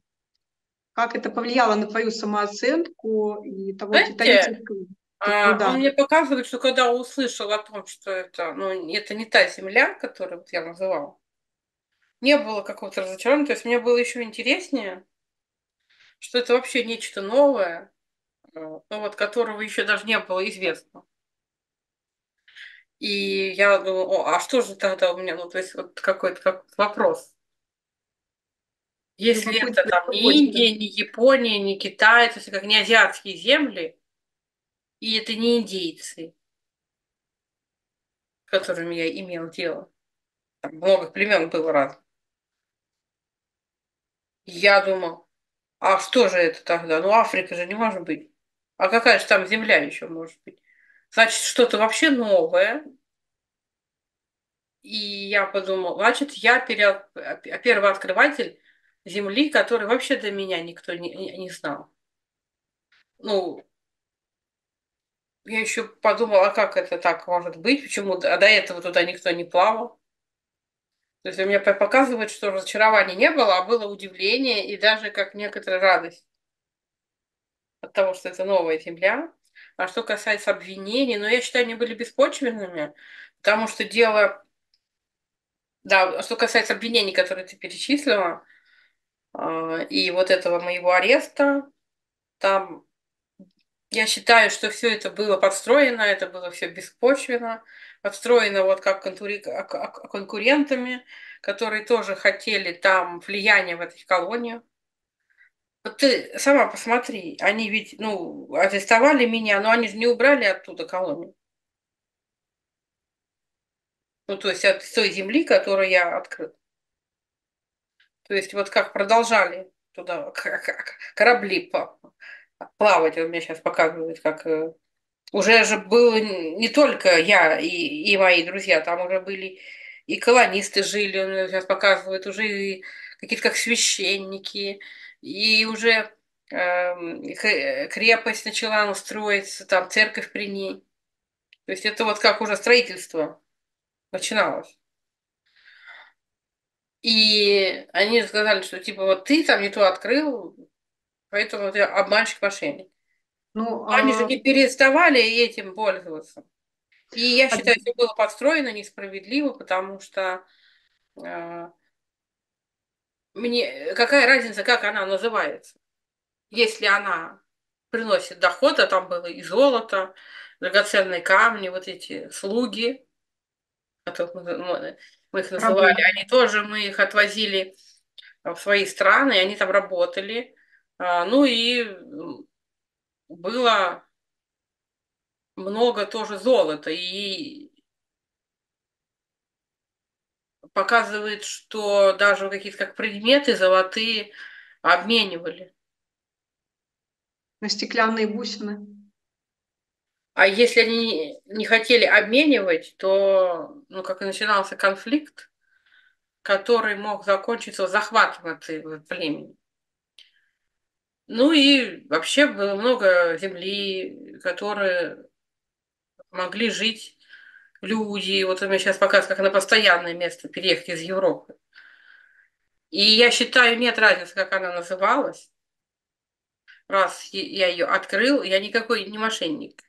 Как это повлияло на твою самооценку и того Знаете, титанического? А, да. Он мне показывает, что когда услышал о том, что это, ну, это не та земля, которую вот я называл, не было какого-то разочарования, то есть мне было еще интереснее, что это вообще нечто новое, э, ну вот которого еще даже не было известно. И я думаю, о, а что же тогда у меня, ну то есть вот какой-то как вопрос. Если ну, это там не Индия, не Япония, не Китай, то есть как не азиатские земли, и это не индейцы, с которыми я имел дело. Там много племен было разных. Я думал, а что же это тогда? Ну, Африка же не может быть. А какая же там земля еще может быть? Значит, что-то вообще новое. И я подумал, значит, я первый открыватель земли, который вообще до меня никто не, не знал. Ну, я еще подумала, а как это так может быть, почему а до этого туда никто не плавал. То есть у меня показывает, что разочарования не было, а было удивление и даже как некоторая радость от того, что это новая земля. А что касается обвинений, ну, я считаю, они были беспочвенными, потому что дело... Да, что касается обвинений, которые ты перечислила, а, и вот этого моего ареста, там я считаю, что все это было подстроено, это было все беспочвенно, подстроено вот как конкурентами, которые тоже хотели там влияния в этой колонии. Вот ты сама посмотри, они ведь, ну, арестовали меня, но они же не убрали оттуда колонию. Ну, то есть от той земли, которую я открыл. То есть вот как продолжали туда корабли плавать, он мне сейчас показывает, как э, уже же был не только я и, и мои друзья, там уже были и колонисты жили, сейчас показывает, уже и какие-то как священники, и уже э, крепость начала строиться, там церковь при ней. То есть это вот как уже строительство начиналось. И они сказали, что типа вот ты там не то открыл, поэтому ты обманщик-мошенник. Ну, они а... же не переставали этим пользоваться. И я считаю, что было подстроено несправедливо, потому что э, мне какая разница, как она называется? Если она приносит доход, а там было и золото, драгоценные камни, вот эти слуги, мы, мы их называли, Работа. они тоже, мы их отвозили в свои страны, они там работали. А, ну и было много тоже золота. И показывает, что даже какие-то как предметы золотые обменивали. На стеклянные бусины. А если они не хотели обменивать, то, ну, как и начинался конфликт, который мог закончиться захватом этой племени. Ну и вообще было много земли, которые могли жить люди. Вот у меня сейчас показывают, как на постоянное место переехать из Европы. И я считаю, нет разницы, как она называлась. Раз я ее открыл, я никакой не мошенник.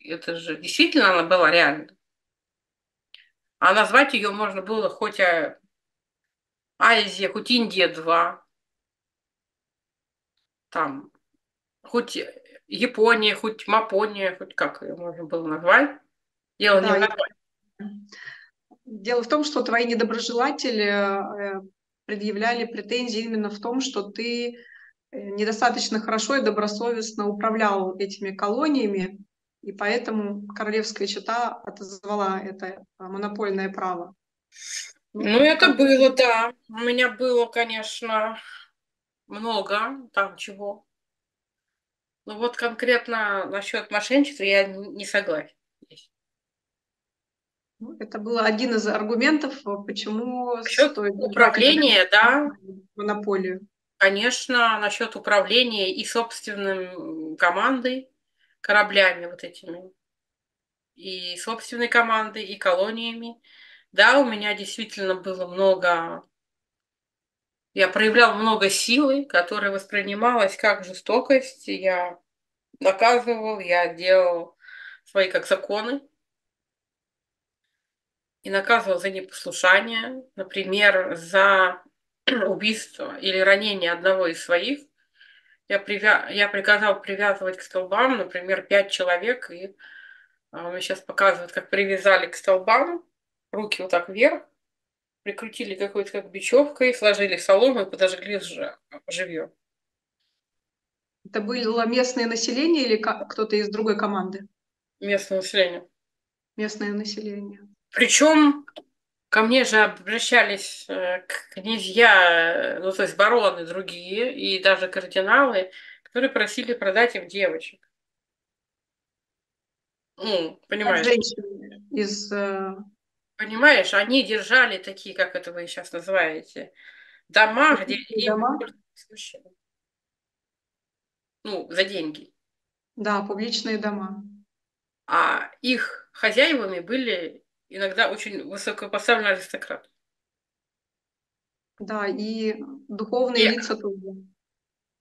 Это же действительно она была реально. А назвать ее можно было хоть а, Азия, хоть Индия 2. Там, хоть Япония, хоть Мапония, хоть как ее можно было назвать. Дело да, не в названии. Дело в том, что твои недоброжелатели э, предъявляли претензии именно в том, что ты э, недостаточно хорошо и добросовестно управлял этими колониями, и поэтому королевская чета отозвала это э, монопольное право. Ну, это было, да. У меня было, конечно, много там чего. Ну вот конкретно насчет мошенничества я не согласен. Ну, это был один из аргументов, почему насчет стоит да, монополию. Конечно, насчет управления и собственным командой, кораблями вот этими, и собственной командой, и колониями. Да, у меня действительно было много я проявлял много силы, которая воспринималась как жестокость. Я наказывал, я делал свои как законы и наказывал за непослушание, например, за убийство или ранение одного из своих. Я, привя... я приказал привязывать к столбам, например, пять человек, и а, он мне сейчас показывает, как привязали к столбам, руки вот так вверх, прикрутили какой-то как бечевкой, сложили солому и подожгли живьем. Это было местное население или кто-то из другой команды? Местное население. Местное население. Причем Ко мне же обращались э, князья, ну, то есть бароны другие, и даже кардиналы, которые просили продать им девочек. Ну, понимаешь? Женщины из... Э, понимаешь, они держали такие, как это вы сейчас называете, дома, где дома? Ну, за деньги. Да, публичные дома. А их хозяевами были иногда очень высокопоставленные аристократы. Да, и духовные и... лица тоже.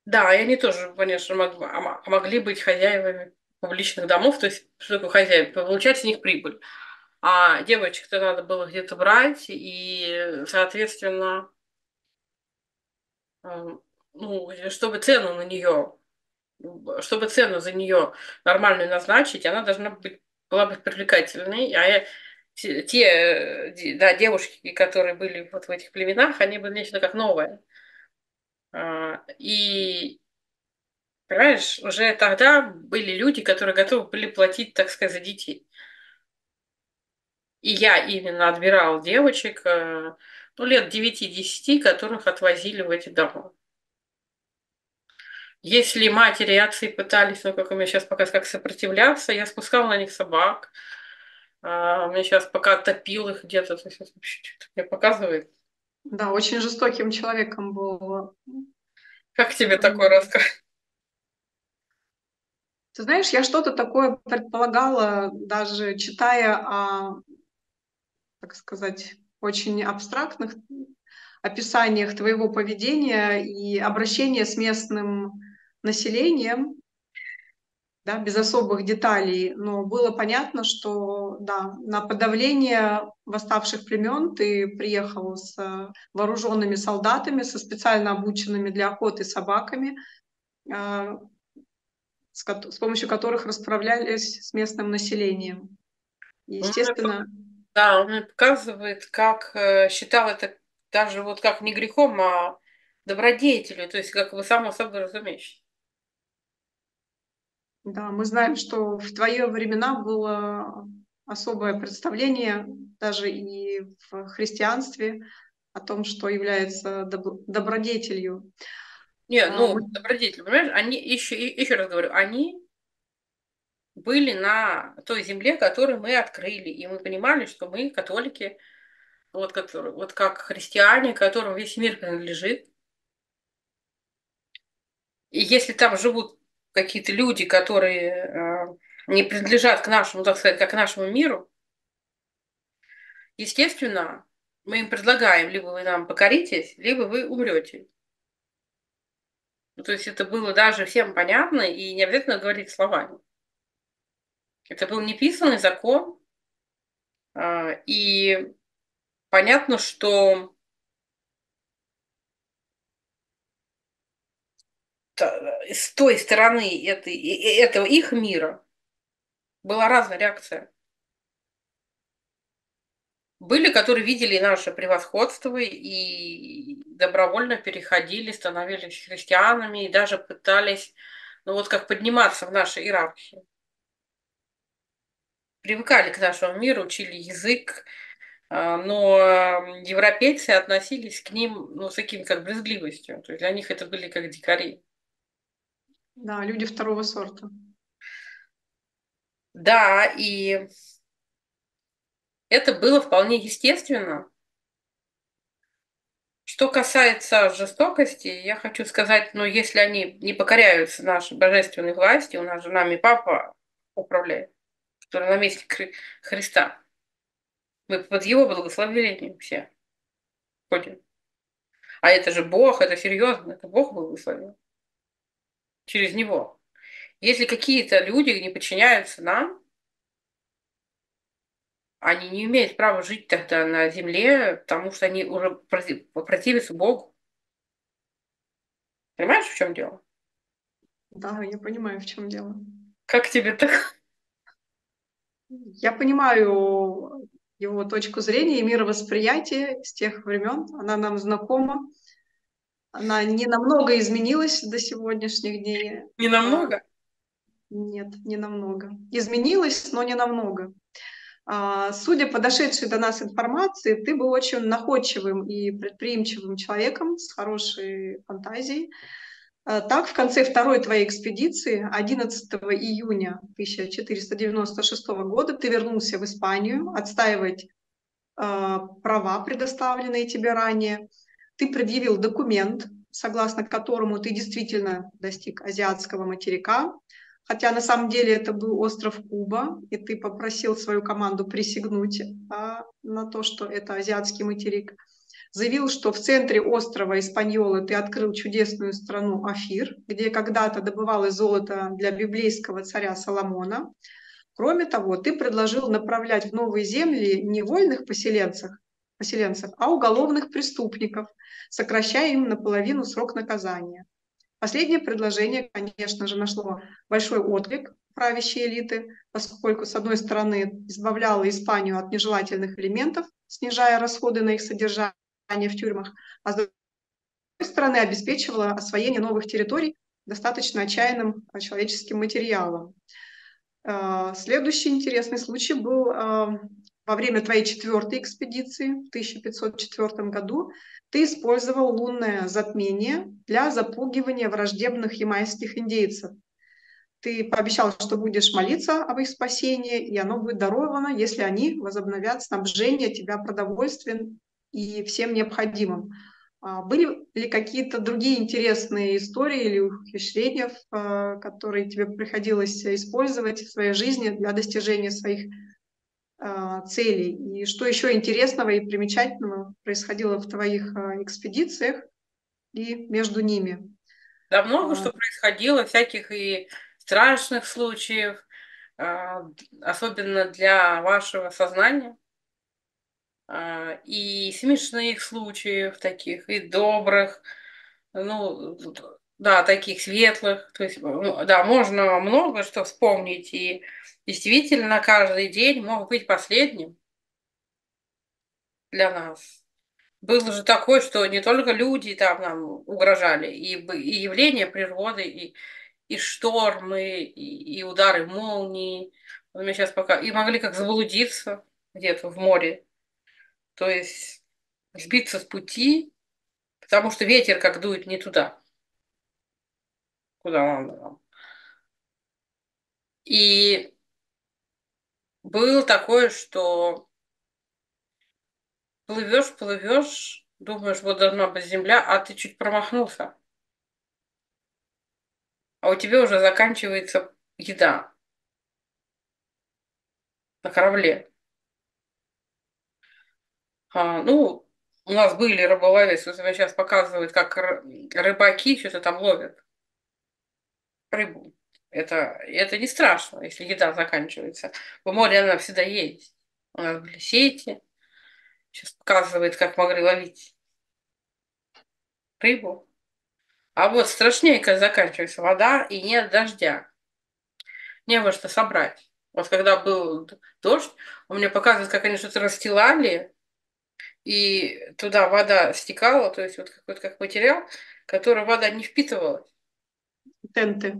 Да, и они тоже, конечно, мог, а, могли быть хозяевами публичных домов, то есть что такое хозяин? Получать с них прибыль. А девочек-то надо было где-то брать, и, соответственно, эм, ну, чтобы цену на нее, чтобы цену за нее нормальную назначить, она должна быть, была быть привлекательной. А те, да, девушки, которые были вот в этих племенах, они были нечто как новое. А, и Понимаешь, уже тогда были люди, которые готовы были платить, так сказать, за детей. И я именно отбирал девочек, э, ну, лет 9-10, которых отвозили в эти дома. Если матери и отцы пытались, ну, как у меня сейчас пока как сопротивляться, я спускала на них собак. А, у меня сейчас пока топил их где-то, то есть вообще что-то мне показывает. Да, очень жестоким человеком был. Как тебе такой рассказ? Ты знаешь, я что-то такое предполагала, даже читая о, так сказать, очень абстрактных описаниях твоего поведения и обращения с местным населением, да, без особых деталей, но было понятно, что да, на подавление восставших племен ты приехал с вооруженными солдатами, со специально обученными для охоты собаками, а, с, с помощью которых расправлялись с местным населением. Естественно. Да, он мне показывает, как э, считал это даже вот как не грехом, а добродетелью, то есть как вы само собой разумеете. Да, мы знаем, что в твои времена было особое представление даже и в христианстве о том, что является добродетелью. Не, ну, мы... добродетели, понимаешь, они, еще, еще раз говорю, они были на той земле, которую мы открыли, и мы понимали, что мы католики, вот, которые, вот как христиане, которым весь мир принадлежит. И если там живут какие-то люди, которые э, не принадлежат к нашему, так сказать, как к нашему миру, естественно, мы им предлагаем, либо вы нам покоритесь, либо вы умрете. Ну, то есть это было даже всем понятно и не обязательно говорить словами. Это был неписанный закон, а, и понятно, что с той стороны этой, этого их мира была разная реакция. Были, которые видели наше превосходство и добровольно переходили, становились христианами и даже пытались, ну вот как подниматься в нашей иерархии. Привыкали к нашему миру, учили язык, а, но европейцы относились к ним ну, с таким как брезгливостью. То есть для них это были как дикари. Да, люди второго сорта. Да, и это было вполне естественно. Что касается жестокости, я хочу сказать, ну, если они не покоряются нашей божественной власти, у нас же нами папа управляет, который наместник Хри Христа. Мы под его благословением все ходим. А это же Бог, это серьезно, это Бог благословил. Через него. Если какие-то люди не подчиняются нам, они не имеют права жить тогда на земле, потому что они уже противятся Богу. Понимаешь, в чем дело? Да, я понимаю, в чем дело. Как тебе так? Я понимаю его точку зрения и мировосприятие с тех времен. Она нам знакома. Она не намного изменилась до сегодняшних дней. Не намного? Нет, не намного. Изменилась, но не намного. А, судя по дошедшей до нас информации, ты был очень находчивым и предприимчивым человеком с хорошей фантазией. А, так, в конце второй твоей экспедиции, 11 июня 1496 года, ты вернулся в Испанию отстаивать э, права, предоставленные тебе ранее. Ты предъявил документ, согласно которому ты действительно достиг азиатского материка, хотя на самом деле это был остров Куба, и ты попросил свою команду присягнуть а, на то, что это азиатский материк. Заявил, что в центре острова Испаньолы ты открыл чудесную страну Афир, где когда-то добывалось золото для библейского царя Соломона. Кроме того, ты предложил направлять в новые земли не вольных поселенцев, поселенцев, а уголовных преступников, сокращая им наполовину срок наказания. Последнее предложение, конечно же, нашло большой отклик правящей элиты, поскольку, с одной стороны, избавляло Испанию от нежелательных элементов, снижая расходы на их содержание в тюрьмах, а с другой стороны, обеспечивало освоение новых территорий достаточно отчаянным человеческим материалом. А, следующий интересный случай был а, во время твоей четвертой экспедиции в 1504 году ты использовал лунное затмение для запугивания враждебных ямайских индейцев. Ты пообещал, что будешь молиться об их спасении, и оно будет даровано, если они возобновят снабжение тебя продовольствием и всем необходимым. А были ли какие-то другие интересные истории или ухищрения, а, которые тебе приходилось использовать в своей жизни для достижения своих а, целей. И что еще интересного и примечательного происходило в твоих экспедициях и между ними? Да, много а... что происходило, всяких и страшных случаев, особенно для вашего сознания. И смешных случаев таких, и добрых, ну, да, таких светлых. То есть, да, можно много что вспомнить и действительно каждый день мог быть последним для нас. Было же такое, что не только люди там нам угрожали, и, и явления природы, и, и штормы, и, и удары молнии. Вот мне сейчас пока... И могли как заблудиться где-то в море. То есть сбиться с пути, потому что ветер как дует не туда, куда надо. И было такое, что плывешь, плывешь, думаешь, вот должна быть земля, а ты чуть промахнулся. А у тебя уже заканчивается еда на корабле. А, ну, у нас были рыболовец, вот сейчас показывают, как рыбаки что-то там ловят. Рыбу. Это, это не страшно, если еда заканчивается. В море она всегда есть. У нас были сети. Сейчас показывает, как могли ловить рыбу. А вот страшнее, когда заканчивается вода и нет дождя. Не во что собрать. Вот когда был дождь, он мне показывает, как они что-то расстилали, и туда вода стекала, то есть вот какой-то как материал, который вода не впитывалась. Тенты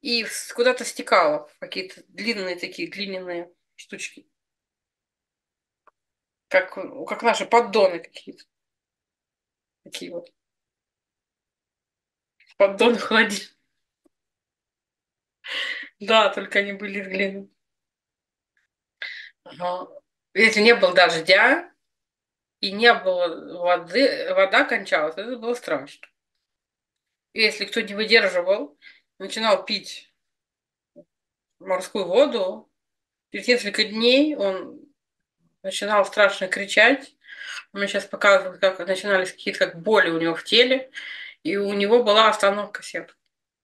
и куда-то стекало в какие-то длинные такие глиняные штучки. Как, как наши поддоны какие-то. Такие вот. Поддоны холодильника. Да, только они были из глины. Если не было дождя и не было воды, вода кончалась, это было страшно. Если кто не выдерживал, начинал пить морскую воду, через несколько дней он начинал страшно кричать. Мне сейчас показывает, как начинались какие-то как боли у него в теле, и у него была остановка сердца.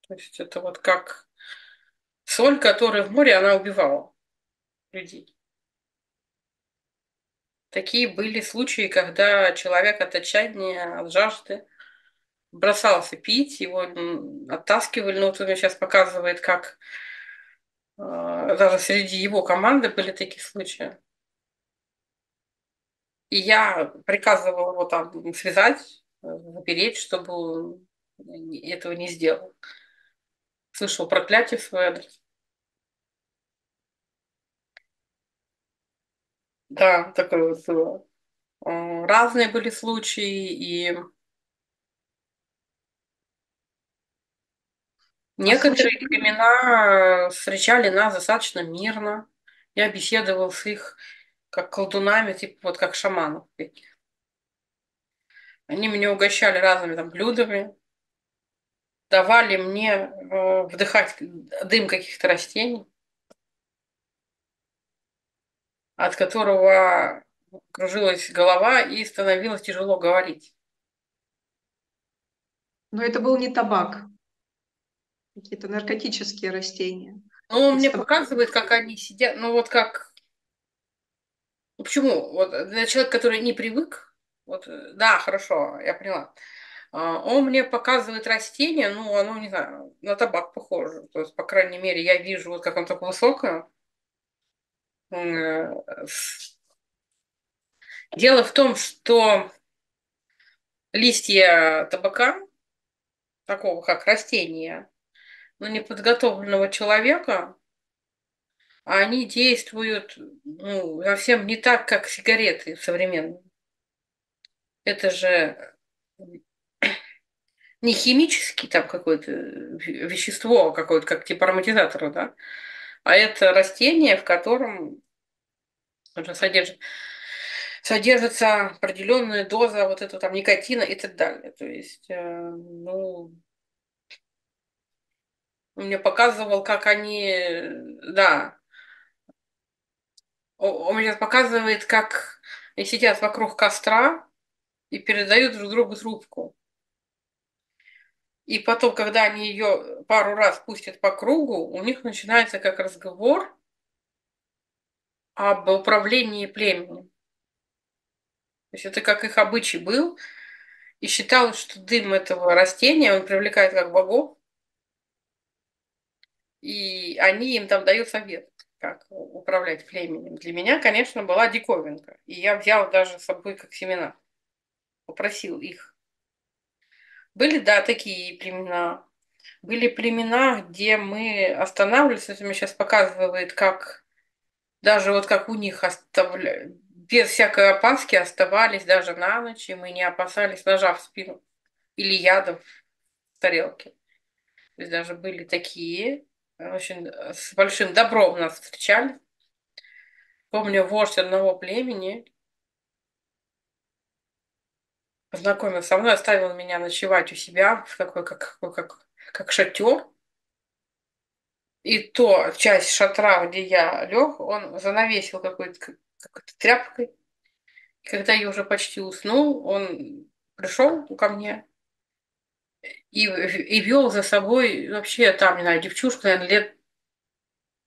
То есть это вот как соль, которая в море, она убивала людей. Такие были случаи, когда человек от отчаяния, от жажды бросался пить, его оттаскивали. Ну, вот он сейчас показывает, как э, даже среди его команды были такие случаи. И я приказывала его там связать, запереть, чтобы он этого не сделал. Слышал проклятие в свой адрес. Да, такое вот было. Э, Разные были случаи, и А случай некоторые племена э, встречали нас достаточно мирно. Я беседовал с их как колдунами, типа вот как шаманов. таких. Они меня угощали разными там блюдами, давали мне э, вдыхать дым каких-то растений, от которого кружилась голова и становилось тяжело говорить. Но это был не табак, какие-то наркотические растения. Ну, он мне показывает, как они сидят, ну вот как... Ну, почему? Вот для человека, который не привык, вот, да, хорошо, я поняла. А, Он мне показывает растение, ну, оно, не знаю, на табак похоже. То есть, по крайней мере, я вижу, вот как оно такое высокое. Э, Дело в том, что листья табака, такого как растения, но неподготовленного человека, они действуют ну, совсем не так, как сигареты современные. Это же не химический там какое-то ве- вещество, какое-то как типа ароматизатора, да, а это растение, в котором содержит, содержится определенная доза вот этого там никотина и так далее. То есть, э, ну, он мне показывал, как они, да, он мне показывает, как они сидят вокруг костра и передают друг другу трубку. И потом, когда они ее пару раз пустят по кругу, у них начинается как разговор об управлении племенем. То есть это как их обычай был, и считалось, что дым этого растения, он привлекает как богов, и они им там дают совет, как управлять племенем. Для меня, конечно, была диковинка, и я взял даже с собой как семена, попросил их. Были, да, такие племена. Были племена, где мы останавливались, это мне сейчас показывает, как даже вот как у них оставля... без всякой опаски оставались даже на ночь, и мы не опасались ножа в спину или ядов в тарелке. То есть даже были такие, очень э, с большим добром нас встречали. Помню, вождь одного племени познакомился со мной, оставил меня ночевать у себя в такой, как, как, как шатер. И то часть шатра, где я лег, он занавесил какой-то какой-то тряпкой. И когда я уже почти уснул, он пришел ко мне и, и вел за собой вообще там, не знаю, девчушку, наверное, лет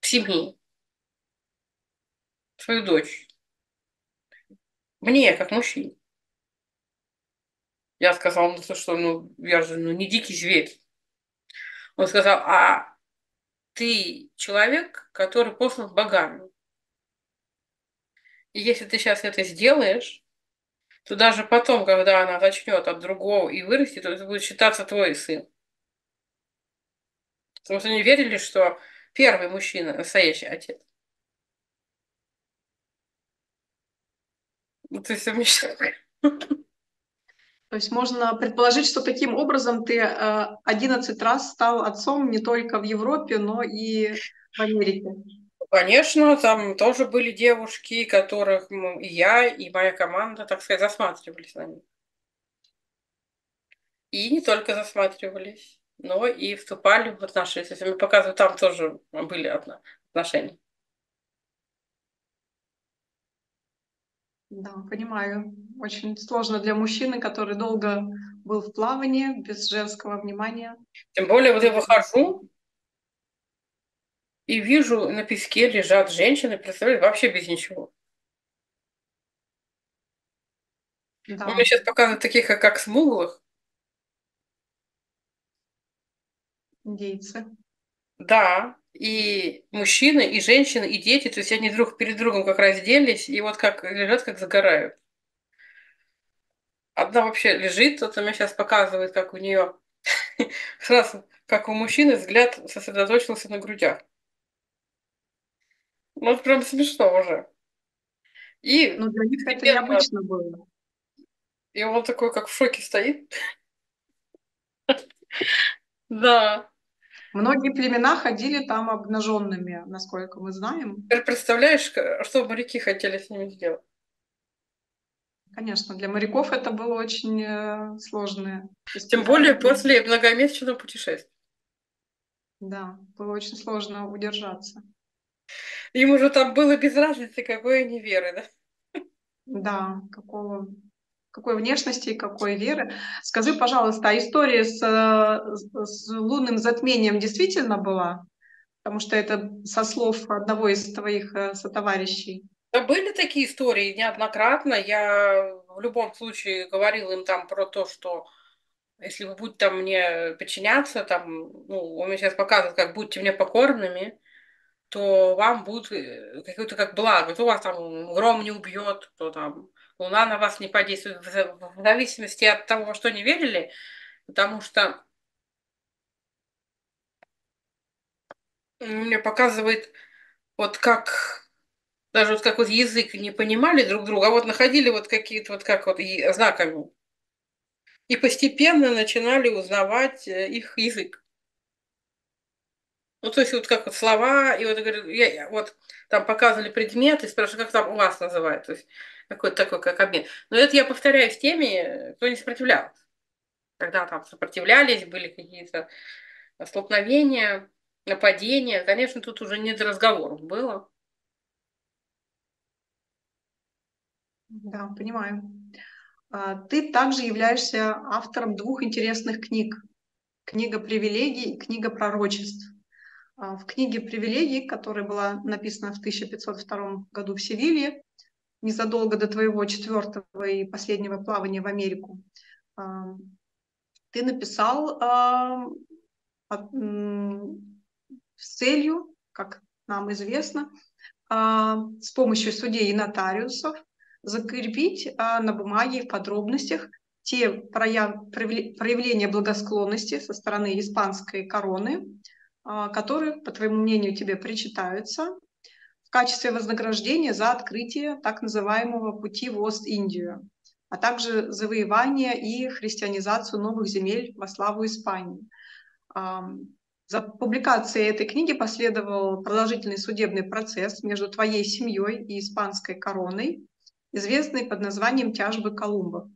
семи, свою дочь. Мне, как мужчине. Я сказала, ну что, ну я же ну, не дикий зверь. Он сказал, а ты человек, который послан богами. И если ты сейчас это сделаешь, то даже потом, когда она зачнет от другого и вырастет, то это будет считаться твой сын. Потому что они верили, что первый мужчина настоящий отец. Ну, то есть То есть можно предположить, что таким образом ты э, 11 раз стал отцом не только в Европе, но и в Америке. Конечно, там тоже были девушки, которых ну, я, и моя команда, так сказать, засматривались на них. И не только засматривались, но и вступали в отношения. То есть показывают, там тоже были отно- отношения. Да, понимаю. Очень сложно для мужчины, который долго был в плавании, без женского внимания. Тем более вот я выхожу и вижу, на песке лежат женщины, представляете, вообще без ничего. Да. Он мне сейчас показывает таких, как, как смуглых. Индейцы. Да, и мужчины, и женщины, и дети, то есть они друг перед другом как разделись, и вот как лежат, как загорают. Одна вообще лежит, вот он мне сейчас показывает, как у нее сразу, как у мужчины, взгляд сосредоточился на грудях. Ну, это прям смешно уже. И Ну, для них это необычно было. и он такой, как в шоке стоит. Да. Многие племена ходили там обнаженными, насколько мы знаем. Теперь представляешь, что моряки хотели с ними сделать? Конечно, для моряков это было очень э, сложное Тем более после многомесячного путешествия. Да, было очень сложно удержаться. Им уже там было без разницы, какой они веры, да? Да, какого, какой внешности и какой веры. Скажи, пожалуйста, а история с, э, с- с лунным затмением действительно была? Потому что это со слов одного из твоих э, сотоварищей. Да были такие истории неоднократно. Я в любом случае говорила им там про то, что если вы будете там мне подчиняться, там, ну, он мне сейчас показывает, как будьте мне покорными, то вам будет э, какое-то как благо. То вас там гром не убьет, то там луна на вас не подействует, в за- в зависимости от того, что не верили, потому что мне показывает вот как даже вот как вот язык не понимали друг друга, а вот находили вот какие-то вот как вот знаками. И постепенно начинали узнавать э, их язык. Ну, то есть вот как вот слова, и вот, говорю, я, я- вот там показывали предметы, спрашиваю, как там у вас называют, то есть какой-то такой, как обмен. Но это я повторяю в теме, кто не сопротивлялся. Когда там сопротивлялись, были какие-то столкновения, нападения, конечно, тут уже не до разговоров было. Да, понимаю. А, Ты также являешься автором двух интересных книг. Книга привилегий и книга пророчеств. А, В книге привилегий, которая была написана в 1502 году в Севилье, незадолго до твоего четвертого и последнего плавания в Америку, ты написал с целью, как нам известно, а, с помощью судей и нотариусов закрепить а, на бумаге в подробностях те прояв- проявле- проявления благосклонности со стороны испанской короны, а, которые, по твоему мнению, тебе причитаются в качестве вознаграждения за открытие так называемого пути в Ост-Индию, а также завоевание и христианизацию новых земель во славу Испании. За публикацией этой книги последовал продолжительный судебный процесс между твоей семьей и испанской короной, известный под названием «Тяжбы Колумба».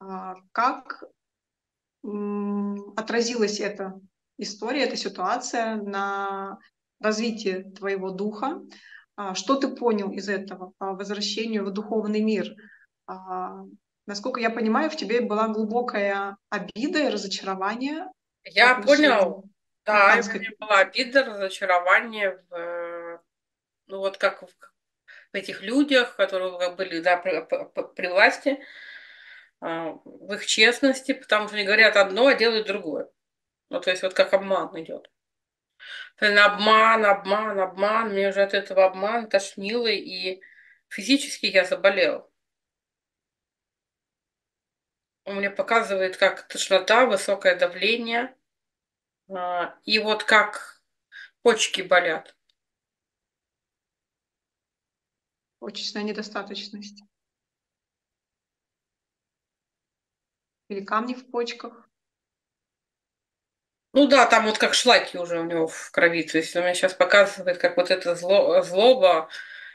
А, Как отразилась эта история, эта ситуация на развитии твоего духа? А, Что ты понял из этого по возвращению в духовный мир? А, Насколько я понимаю, в тебе была глубокая обида и разочарование Я понял, да, у меня была обида, разочарование в, ну вот как в, в этих людях, которые были, да, при, при власти, а, в их честности, потому что они говорят одно, а делают другое. Ну, то есть вот как обман идет. Обман, обман, обман. Мне уже от этого обмана тошнило, и физически я заболела. Он мне показывает, как тошнота, высокое давление, а, и вот как почки болят. почечная недостаточность или камни в почках. Ну да, там вот как шлаки уже у него в крови. То есть он мне сейчас показывает, как вот эта зло, злоба,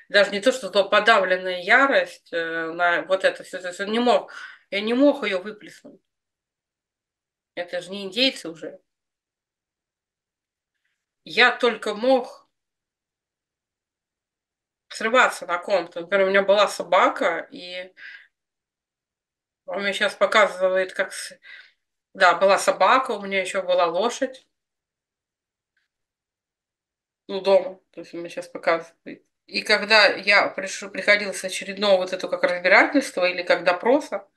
даже не то, что зло, подавленная ярость э, на вот это все. То есть он не мог, я не мог ее выплеснуть. Это же не индейцы уже. Я только мог срываться на ком-то. Например, у меня была собака, и он мне сейчас показывает, как... Да, была собака, у меня еще была лошадь, ну, дома. То есть он мне сейчас показывает. И когда я приш... приходила с очередного вот этого как разбирательства или как допроса,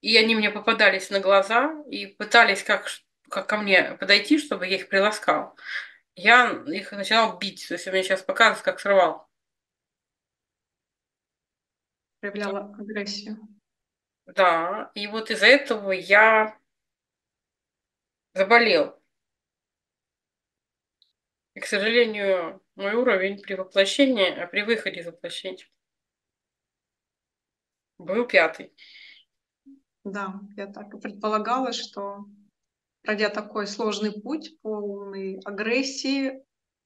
и они мне попадались на глаза и пытались как, как ко мне подойти, чтобы я их приласкал. Я их начинал бить. То есть он мне сейчас показывает, как срывал. проявляла агрессию. Да, и вот из-за этого я заболел. И, к сожалению, Мой уровень при воплощении, а при выходе из воплощения был пятый. Да, я так и предполагала, что пройдя такой сложный путь, полный агрессии,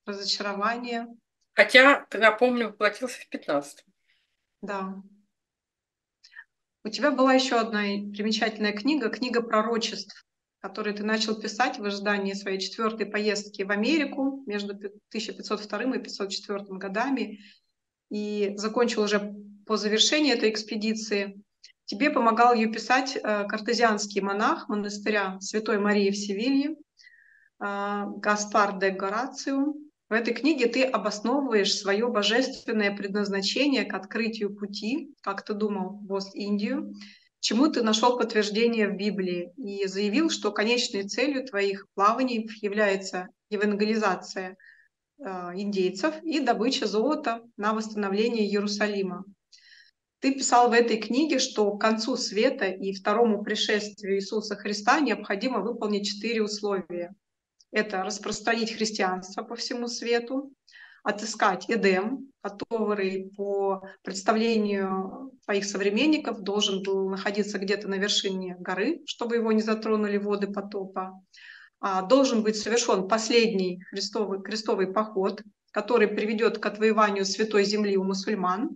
разочарования. Хотя, напомню, воплотился в 15 Да. У тебя была еще одна примечательная книга, книга пророчеств, которую ты начал писать в ожидании своей четвертой поездки в Америку между 1502 и 504 годами и закончил уже по завершении этой экспедиции. Тебе помогал ее писать э, картезианский монах монастыря Святой Марии в Севилье, э, Гаспар де Горацио. В этой книге ты обосновываешь свое божественное предназначение к открытию пути, как ты думал, в Ост-Индию, чему ты нашел подтверждение в Библии и заявил, что конечной целью твоих плаваний является евангелизация э, индейцев и добыча золота на восстановление Иерусалима. Ты писал в этой книге, что к концу света и второму пришествию Иисуса Христа необходимо выполнить четыре условия. Это распространить христианство по всему свету, отыскать Эдем, который по представлению твоих современников должен был находиться где-то на вершине горы, чтобы его не затронули воды потопа. А, должен быть совершен последний крестовый, крестовый поход, который приведет к отвоеванию святой земли у мусульман,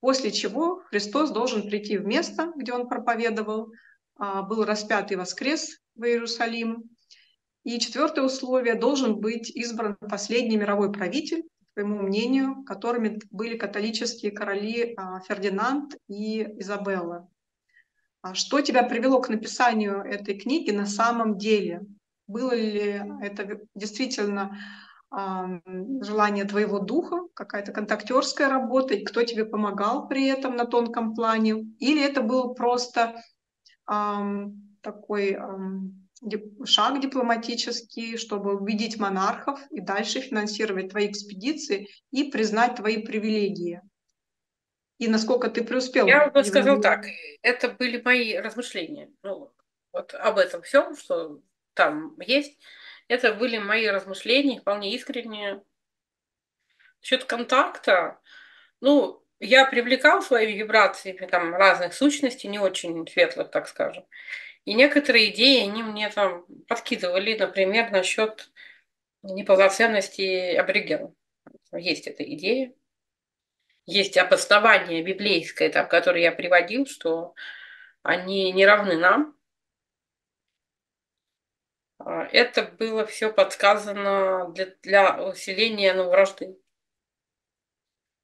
после чего Христос должен прийти в место, где он проповедовал, а, был распят и воскрес в Иерусалим. И четвертое условие, должен быть избран последний мировой правитель, по моему мнению, которыми были католические короли а, Фердинанд и Изабелла. А что тебя привело к написанию этой книги на самом деле? Было ли это действительно желание твоего духа, какая-то контактерская работа, и кто тебе помогал при этом на тонком плане, или это был просто эм, такой эм, шаг дипломатический, чтобы убедить монархов и дальше финансировать твои экспедиции и признать твои привилегии. И насколько ты преуспел? Я бы сказал так, это были мои размышления. Ну, вот об этом всем, что там есть. Это были мои размышления, вполне искренние. Насчет контакта, ну, я привлекал своими вибрациями там разных сущностей, не очень светлых, так скажем. И некоторые идеи они мне там подкидывали, например, насчет неполноценности аборигенов. Есть эта идея. Есть обоснование библейское, там, которое я приводил, что они не равны нам, а, это было все подсказано для, для усиления ну, вражды.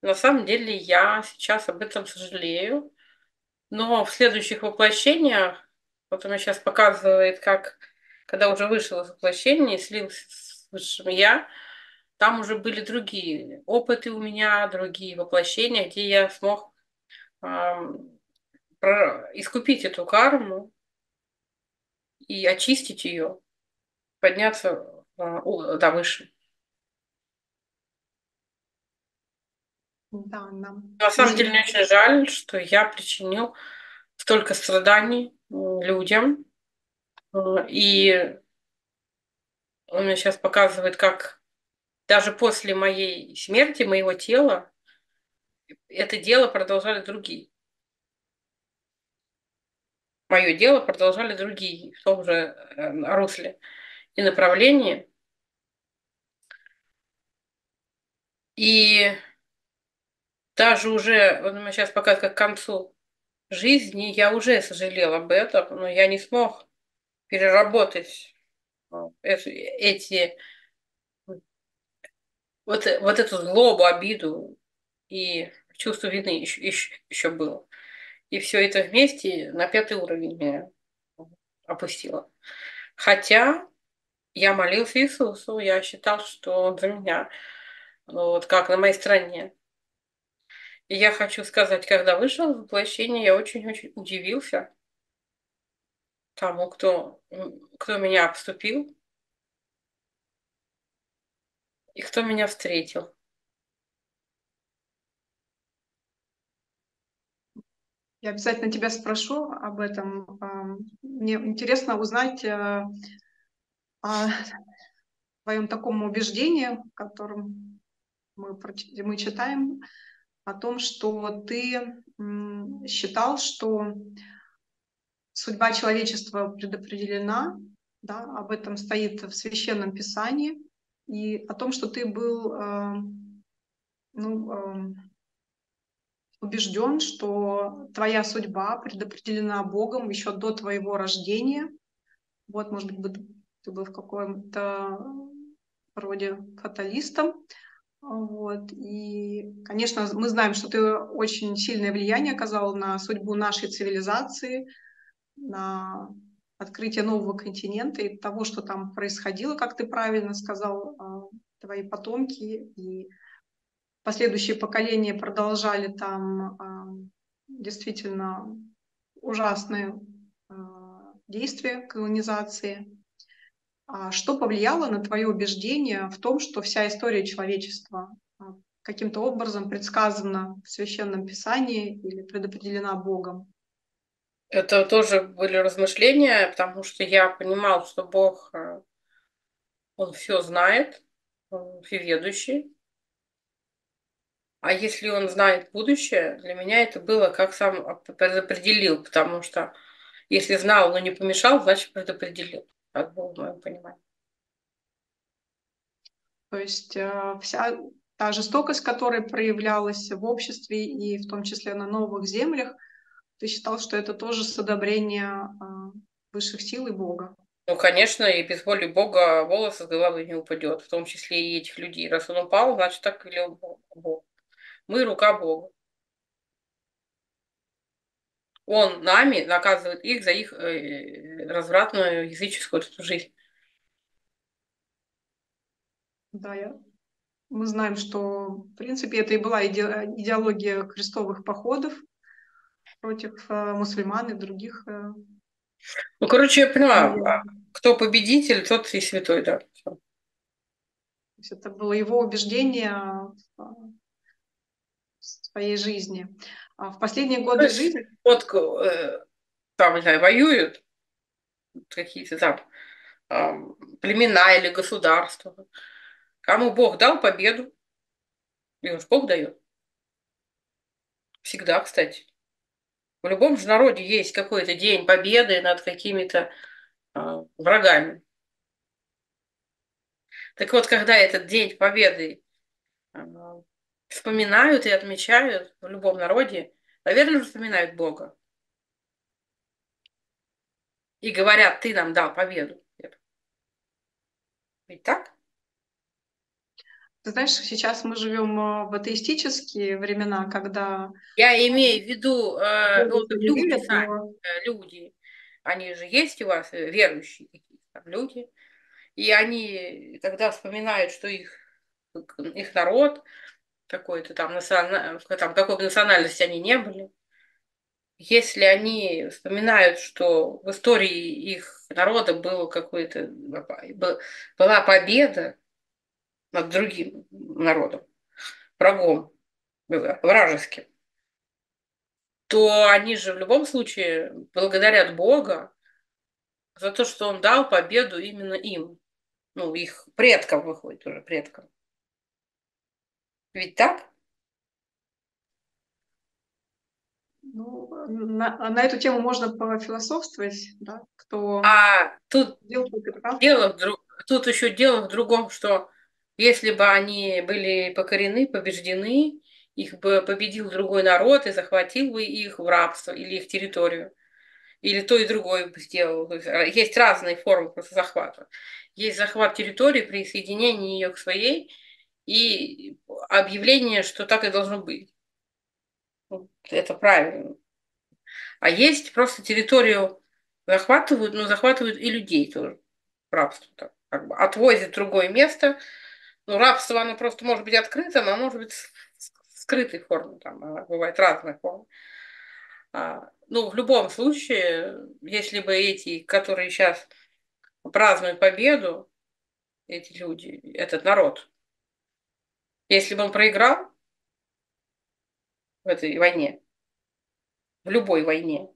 На самом деле я сейчас об этом сожалею, но в следующих воплощениях, вот он сейчас показывает, как, когда уже вышел из воплощения, слился с высшим я, там уже были другие опыты у меня, другие воплощения, где я смог э, искупить эту карму и очистить ее подняться а, да, выше. Да, нам. На самом деле мне очень жаль, что я причинил столько страданий людям. И он мне сейчас показывает, как даже после моей смерти, моего тела, это дело продолжали другие. Мое дело продолжали другие в том же э, русле и направлении. И даже уже, вот мы сейчас пока к концу жизни, я уже сожалел об этом, но я не смог переработать ну, эти, вот, вот эту злобу, обиду и чувство вины еще, еще, еще было. И все это вместе на пятый уровень меня опустило. Хотя я молился Иисусу, я считал, что Он за меня, вот как на моей стороне. И я хочу сказать, когда вышел воплощение, я очень-очень удивился тому, кто, кто меня обступил и кто меня встретил. Я обязательно тебя спрошу об этом. Мне интересно узнать э, о твоем таком убеждении, которым мы, мы читаем о том, что ты считал, что судьба человечества предопределена, да, об этом стоит в священном писании, и о том, что ты был э, ну, э, убежден, что твоя судьба предопределена Богом еще до твоего рождения. Вот, может быть, ты был в каком-то роде фаталистом. Вот. И, конечно, мы знаем, что ты очень сильное влияние оказал на судьбу нашей цивилизации, на открытие нового континента и того, что там происходило, как ты правильно сказал, а, твои потомки и последующие поколения продолжали там действительно ужасные а, действия колонизации. Что повлияло на твое убеждение в том, что вся история человечества каким-то образом предсказана в Священном Писании или предопределена Богом? Это тоже были размышления, потому что я понимал, что Бог, э, Он все знает, Он всеведущий. А если Он знает будущее, для меня это было как сам предопределил, потому что если знал, но не помешал, значит предопределил. Так было в моем понимании. То есть э, вся та жестокость, которая проявлялась в обществе и в том числе на новых землях, ты считал, что это тоже с одобрения э, высших сил и Бога? Ну, конечно, и без воли Бога волосы с головы не упадет, в том числе и этих людей. Раз он упал, значит, так велел Бог. Мы рука Бога. Он нами наказывает их за их э, развратную языческую жизнь. Да, я... мы знаем, что, в принципе, это и была идеология крестовых походов, против э, мусульман и других. Э, ну, короче, я поняла, кто победитель, тот и святой, да. То есть это было его убеждение в своей жизни. А в последние годы есть, жизни... Вот э, там, не знаю, воюют какие-то там племена или государства. Кому Бог дал победу, и уж Бог дает. Всегда, кстати. В любом же народе есть какой-то день победы над какими-то э, врагами. Так вот, когда этот день победы э, вспоминают и отмечают в любом народе, наверное, вспоминают Бога. И говорят, ты нам дал победу. Ведь так? Ты знаешь, сейчас мы живем э, в атеистические времена, когда... Я имею в виду э, ну, люди, сами, э, люди, они же есть у вас, э, верующие какие-то люди, и они, когда вспоминают, что их, их народ, какой-то там, национа... там какой бы национальности они не были, если они вспоминают, что в истории их народа был какой-то, была победа, над другим народом, врагом, вражеским, то они же в любом случае благодарят Бога за то, что Он дал победу именно им. Ну, их предкам выходит уже, предкам. Ведь так? Ну, на, на эту тему можно пофилософствовать, да, кто... А тут дело, дело в, тут еще дело в другом, что если бы они были покорены, побеждены, их бы победил другой народ и захватил бы их в рабство или их территорию. Или то и другое бы сделал. Э, есть разные формы захвата. Есть захват территории, присоединение ее к своей и объявление, что так и должно быть. Это правильно. А есть просто территорию захватывают, но захватывают и людей тоже. Рабство так, как бы отвозят в другое место, ну, рабство, оно просто может быть открытым, а может быть скрытой форме, там бывает разные формы. А, ну, в любом случае, если бы эти, которые сейчас празднуют победу, эти люди, этот народ, если бы он проиграл в этой войне, в любой войне,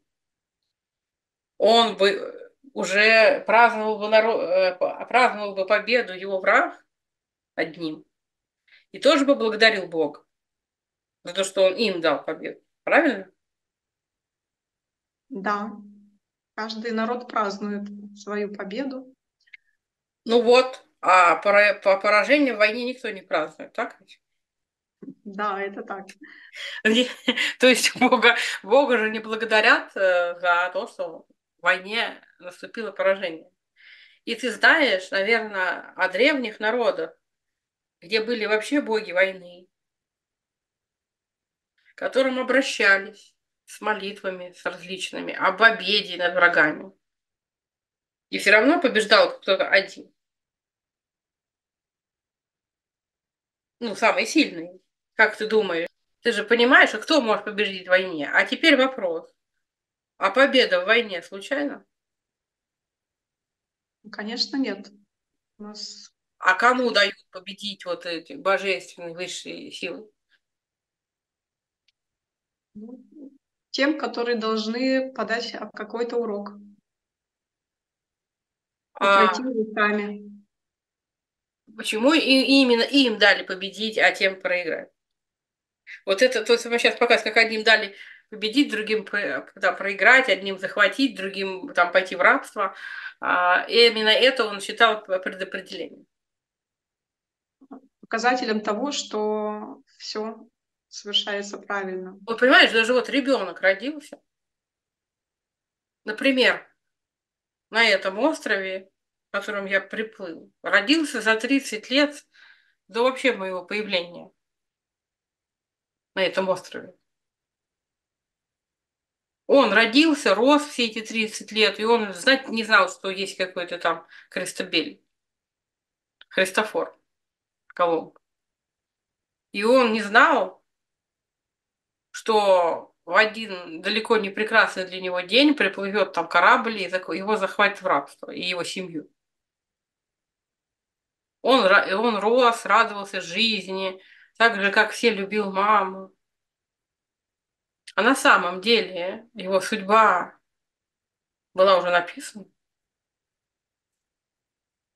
он бы уже праздновал бы, народ, э, праздновал бы победу его враг, одним. И тоже поблагодарил Бога за то, что он им дал победу. Правильно? Да. Каждый народ празднует свою победу. Ну вот, а по поражению в войне никто не празднует, так ведь? Да, это так. То есть Бога, Бога же не благодарят э, за то, что в войне наступило поражение. И ты знаешь, наверное, о древних народах, где были вообще боги войны, к которым обращались с молитвами, с различными, об победе над врагами. И все равно побеждал кто-то один. Ну, самый сильный. Как ты думаешь? Ты же понимаешь, а кто может победить в войне? А теперь вопрос. А победа в войне случайно? Конечно, нет. У нас... А кому дают победить вот эти божественные высшие силы? Ну, тем, которые должны подать какой-то урок. И а... пройти сами. Почему и именно им дали победить, а тем проиграть? Вот это, то есть мы сейчас показываем, как одним дали победить, другим да, проиграть, одним захватить, другим там пойти в рабство. А, и именно это он считал предопределением. Показателем того, что все совершается правильно. Вот понимаешь, даже вот ребенок родился, например, на этом острове, котором я приплыл, родился за 30 лет до вообще моего появления на этом острове. Он родился, рос все эти 30 лет, и он знать не знал, что есть какой-то там Христобель, Христофор, Колумб. И он не знал, что в один далеко не прекрасный для него день приплывет там корабль, и его захватит в рабство, и его семью. Он, он рос, радовался жизни, так же, как все любил маму. А на самом деле его судьба была уже написана.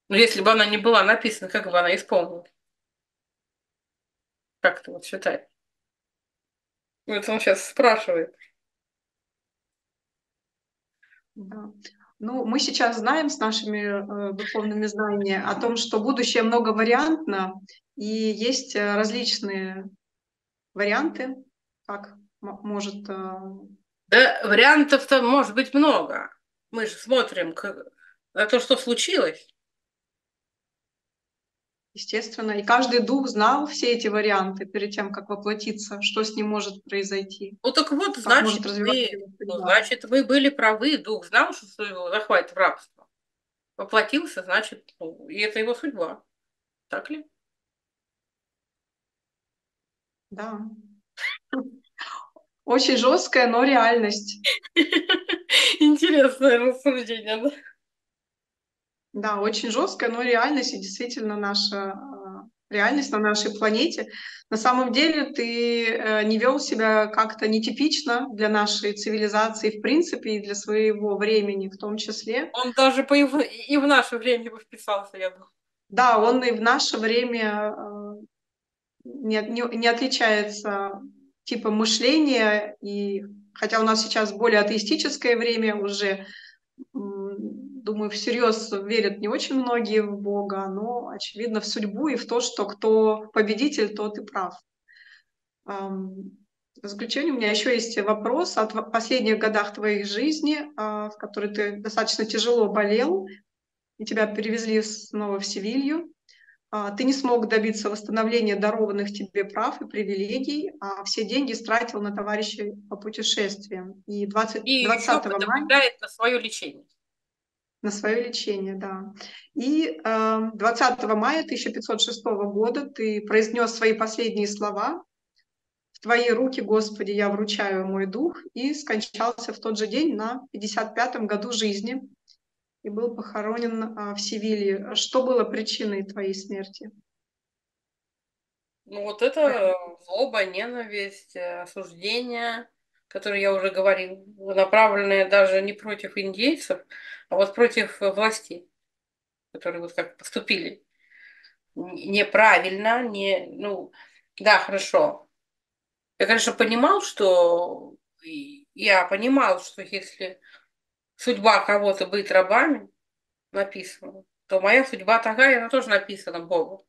Но если бы она не была написана, как бы она исполнилась? Как ты вот считаешь? Вот он сейчас спрашивает. Да. Ну, мы сейчас знаем с нашими э, духовными знаниями о том, что будущее многовариантно, и есть э, различные варианты, как может... Э, да, вариантов-то может быть много. Мы же смотрим на то, что случилось. Естественно. И каждый дух знал все эти варианты перед тем, как воплотиться, что с ним может произойти. Ну так вот, значит, вы, ну, значит, вы были правы. Дух знал, что его захватит в рабство. Воплотился, значит, ну, и это его судьба. Так ли? Да. Очень жесткая, но реальность. Интересное рассуждение, да? Да, очень жесткая, но реальность и действительно наша а, реальность на нашей планете. На самом деле ты э, не вел себя как-то нетипично для нашей цивилизации в принципе и для своего времени в том числе. Он даже по его, и в наше время бы вписался, я думаю. Да, он и в наше время а, не, не, не отличается типом мышления, и хотя у нас сейчас более атеистическое время уже, думаю, всерьез верят не очень многие в Бога, но, очевидно, в судьбу и в то, что кто победитель, тот и прав. В заключение у меня еще есть вопрос о последних годах твоей жизни, а, в которой ты достаточно тяжело болел, и тебя перевезли снова в Севилью. А, ты не смог добиться восстановления дарованных тебе прав и привилегий, а все деньги стратил на товарищей по путешествиям. И 20, и 20 мая... на свое лечение. На свое лечение, да. И э, 20 мая 1506 года ты произнес свои последние слова «В твои руки, Господи, я вручаю мой дух» и скончался в тот же день на 55-м году жизни и был похоронен а, в Севилье. Что было причиной твоей смерти? Ну вот это злоба, ненависть, э, осуждение, которые я уже говорил, направленные даже не против индейцев, а вот против властей, которые вот как поступили неправильно, не, ну, да, хорошо. Я, конечно, понимал, что я понимал, что если судьба кого-то быть рабами написана, то моя судьба такая, она тоже написана Богу.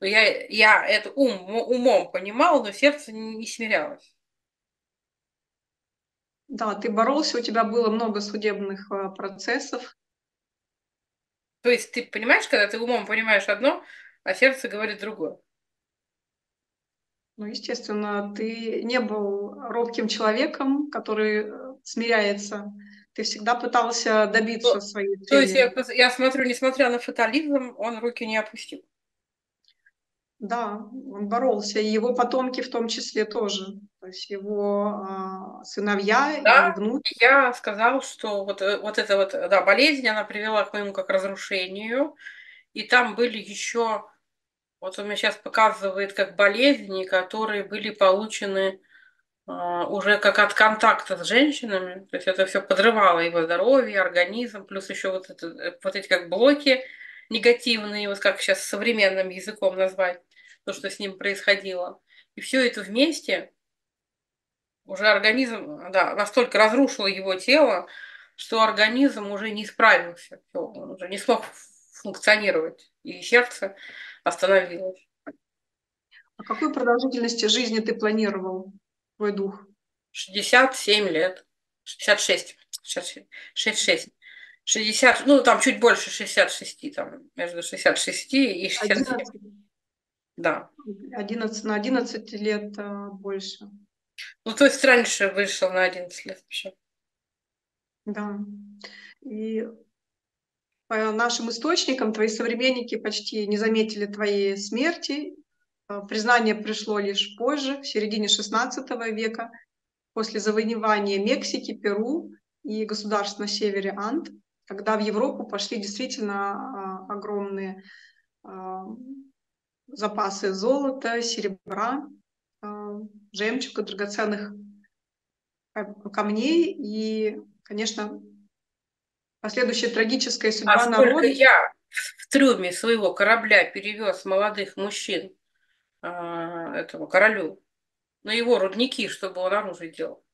Я, я это ум, умом понимал, но сердце не смирялось. Да, ты боролся, у тебя было много судебных э, процессов. То есть ты понимаешь, когда ты умом понимаешь одно, а сердце говорит другое. Ну, естественно, ты не был робким человеком, который э, смиряется. Ты всегда пытался добиться то, своей цели. То есть я, я смотрю, несмотря на фатализм, он руки не опустил. Да, он боролся, и его потомки в том числе тоже. То есть его э, сыновья да, и внуки. Я сказал, что вот, э, вот эта вот да, болезнь, она привела к моему как разрушению. И там были еще, вот он мне сейчас показывает, как болезни, которые были получены э, уже как от контакта с женщинами. То есть это все подрывало его здоровье, организм, плюс еще вот, это, э, вот эти как блоки негативные, вот как сейчас современным языком назвать то, что с ним происходило. И все это вместе уже организм, да, настолько разрушило его тело, что организм уже не справился, он уже не смог функционировать, и сердце остановилось. А какой продолжительности жизни ты планировал, твой дух? 67 лет, 66, 66. 60, ну там чуть больше 66, там между 66 и 67. 11. Да. 11 на 11 лет а, больше. Ну, то есть раньше вышел на 11 лет вообще. Да. И по нашим источникам твои современники почти не заметили твоей смерти. А, признание пришло лишь позже, в середине XVI века, после завоевания Мексики, Перу и государств на севере Анд, когда в Европу пошли действительно а, огромные запасы золота, серебра, а, жемчуга, драгоценных камней и, конечно, последующая трагическая судьба а народа. я в трюме своего корабля перевез молодых мужчин а, этому королю на его рудники, чтобы он оружие делал?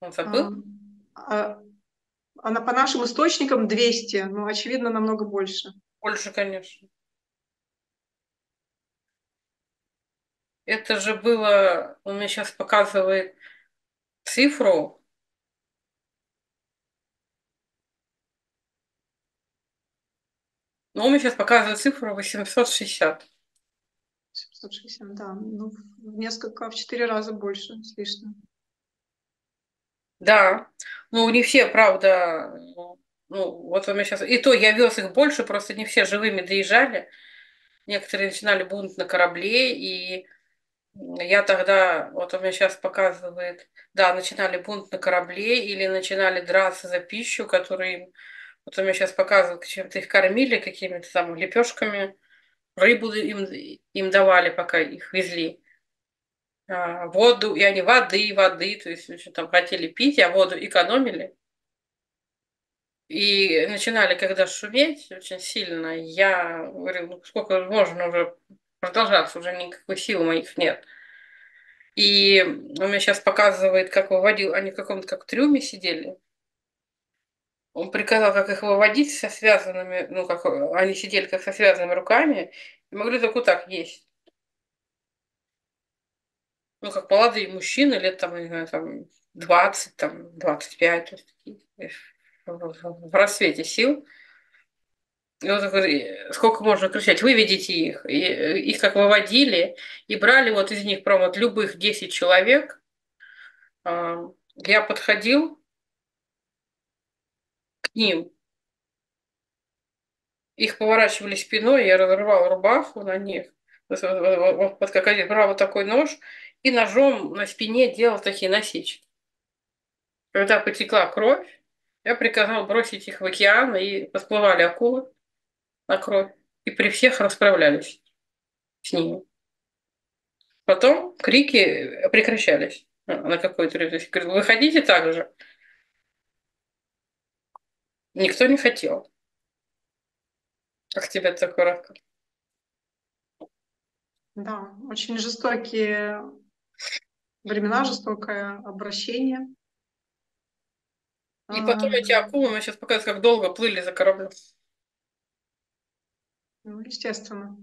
Он забыл? А, а, а по нашим источникам 200, но, очевидно, намного больше. Больше, конечно. Это же было, он мне сейчас показывает цифру. Но он мне сейчас показывает цифру 860. 760, да. Ну, в несколько, в четыре раза больше с лишним. Да. Ну, не все, правда, ну, вот у меня сейчас... И то я вез их больше, просто не все живыми доезжали. Некоторые начинали бунт на корабле, и я тогда, вот он мне сейчас показывает, да, начинали бунт на корабле или начинали драться за пищу, которую вот он мне сейчас показывает, чем-то их кормили, какими-то там лепешками, рыбу им, им давали, пока их везли. А, воду, и они воды, воды, то есть очень там хотели пить, а воду экономили. И начинали, когда шуметь очень сильно, я говорю, ну сколько можно уже продолжаться, уже никакой силы моих нет. И он мне сейчас показывает, как выводил, они в каком-то как трюме сидели. Он приказал, как их выводить со связанными, ну, как они сидели как со связанными руками, и могли только вот так есть. Ну, как молодые мужчины, лет там, не знаю, там 20, там 25, то есть такие, в рассвете сил. И такой, сколько можно кричать, выведите их. И их как выводили, и брали вот из них прям вот любых 10 человек. А, я подходил к ним. Их поворачивали спиной, я разрывал рубаху на них. Вот, вот как один брал вот такой нож и ножом на спине делал такие насечки. Когда потекла кровь, я приказал бросить их в океан, и подплывали акулы на кровь. И при всех расправлялись с ними. Потом крики прекращались на какой-то... То есть, выходите так же. Никто не хотел. Как тебе такой рассказ? Да, очень жестокие времена, жестокое обращение. И потом эти акулы, мне сейчас показывают, как долго плыли за кораблем. Ну, естественно.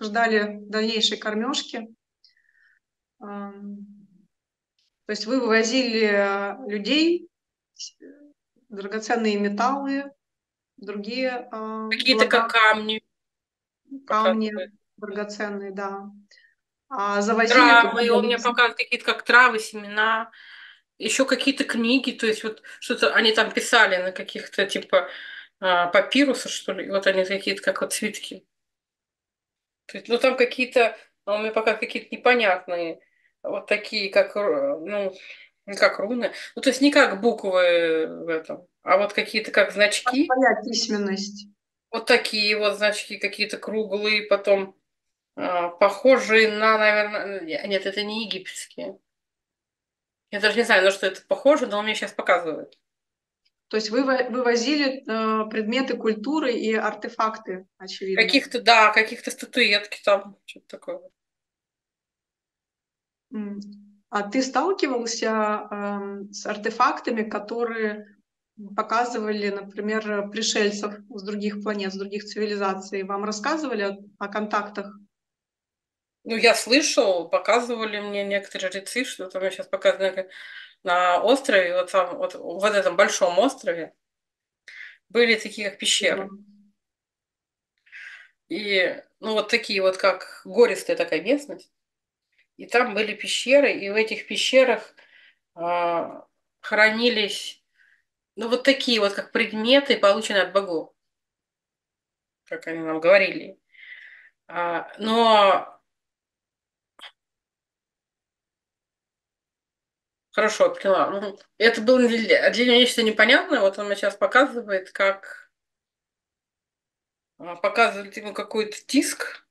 Ждали дальнейшей кормежки. То есть вы вывозили э, людей, драгоценные металлы, другие э, какие-то как камни, камни драгоценные, да. А завозили травы, он мне показывает какие-то как травы, семена, еще какие-то книги, то есть вот что-то они там писали на каких-то типа а, папируса, что ли, вот они какие-то как вот цветки. То есть, ну там какие-то, он мне пока какие-то непонятные, вот такие, как, ну, как руны. Ну, то есть не как буквы в этом, а вот какие-то как значки. Твоя письменность. Вот такие вот значки какие-то круглые, потом а, похожие на, наверное, нет, это не египетские. Я даже не знаю, на что это похоже, но он мне сейчас показывает. То есть вы вывозили э, предметы культуры и артефакты, очевидно. Каких-то, да, каких-то статуэтки там, что-то такое. А ты сталкивался э, с артефактами, которые показывали, например, пришельцев с других планет, с других цивилизаций? Вам рассказывали о, о контактах? Ну, я слышал, показывали мне некоторые жрецы, что там я сейчас показываю на острове, вот там, вот в этом большом острове, были такие как пещеры. И, ну, вот такие вот, как гористая такая местность. И там были пещеры, и в этих пещерах а, хранились, ну, вот такие вот, как предметы, полученные от богов. Как они нам говорили. А, но Хорошо, поняла. Ну, это было для, для меня нечто непонятное. Вот он мне сейчас показывает, как а, показывает ему какой-то диск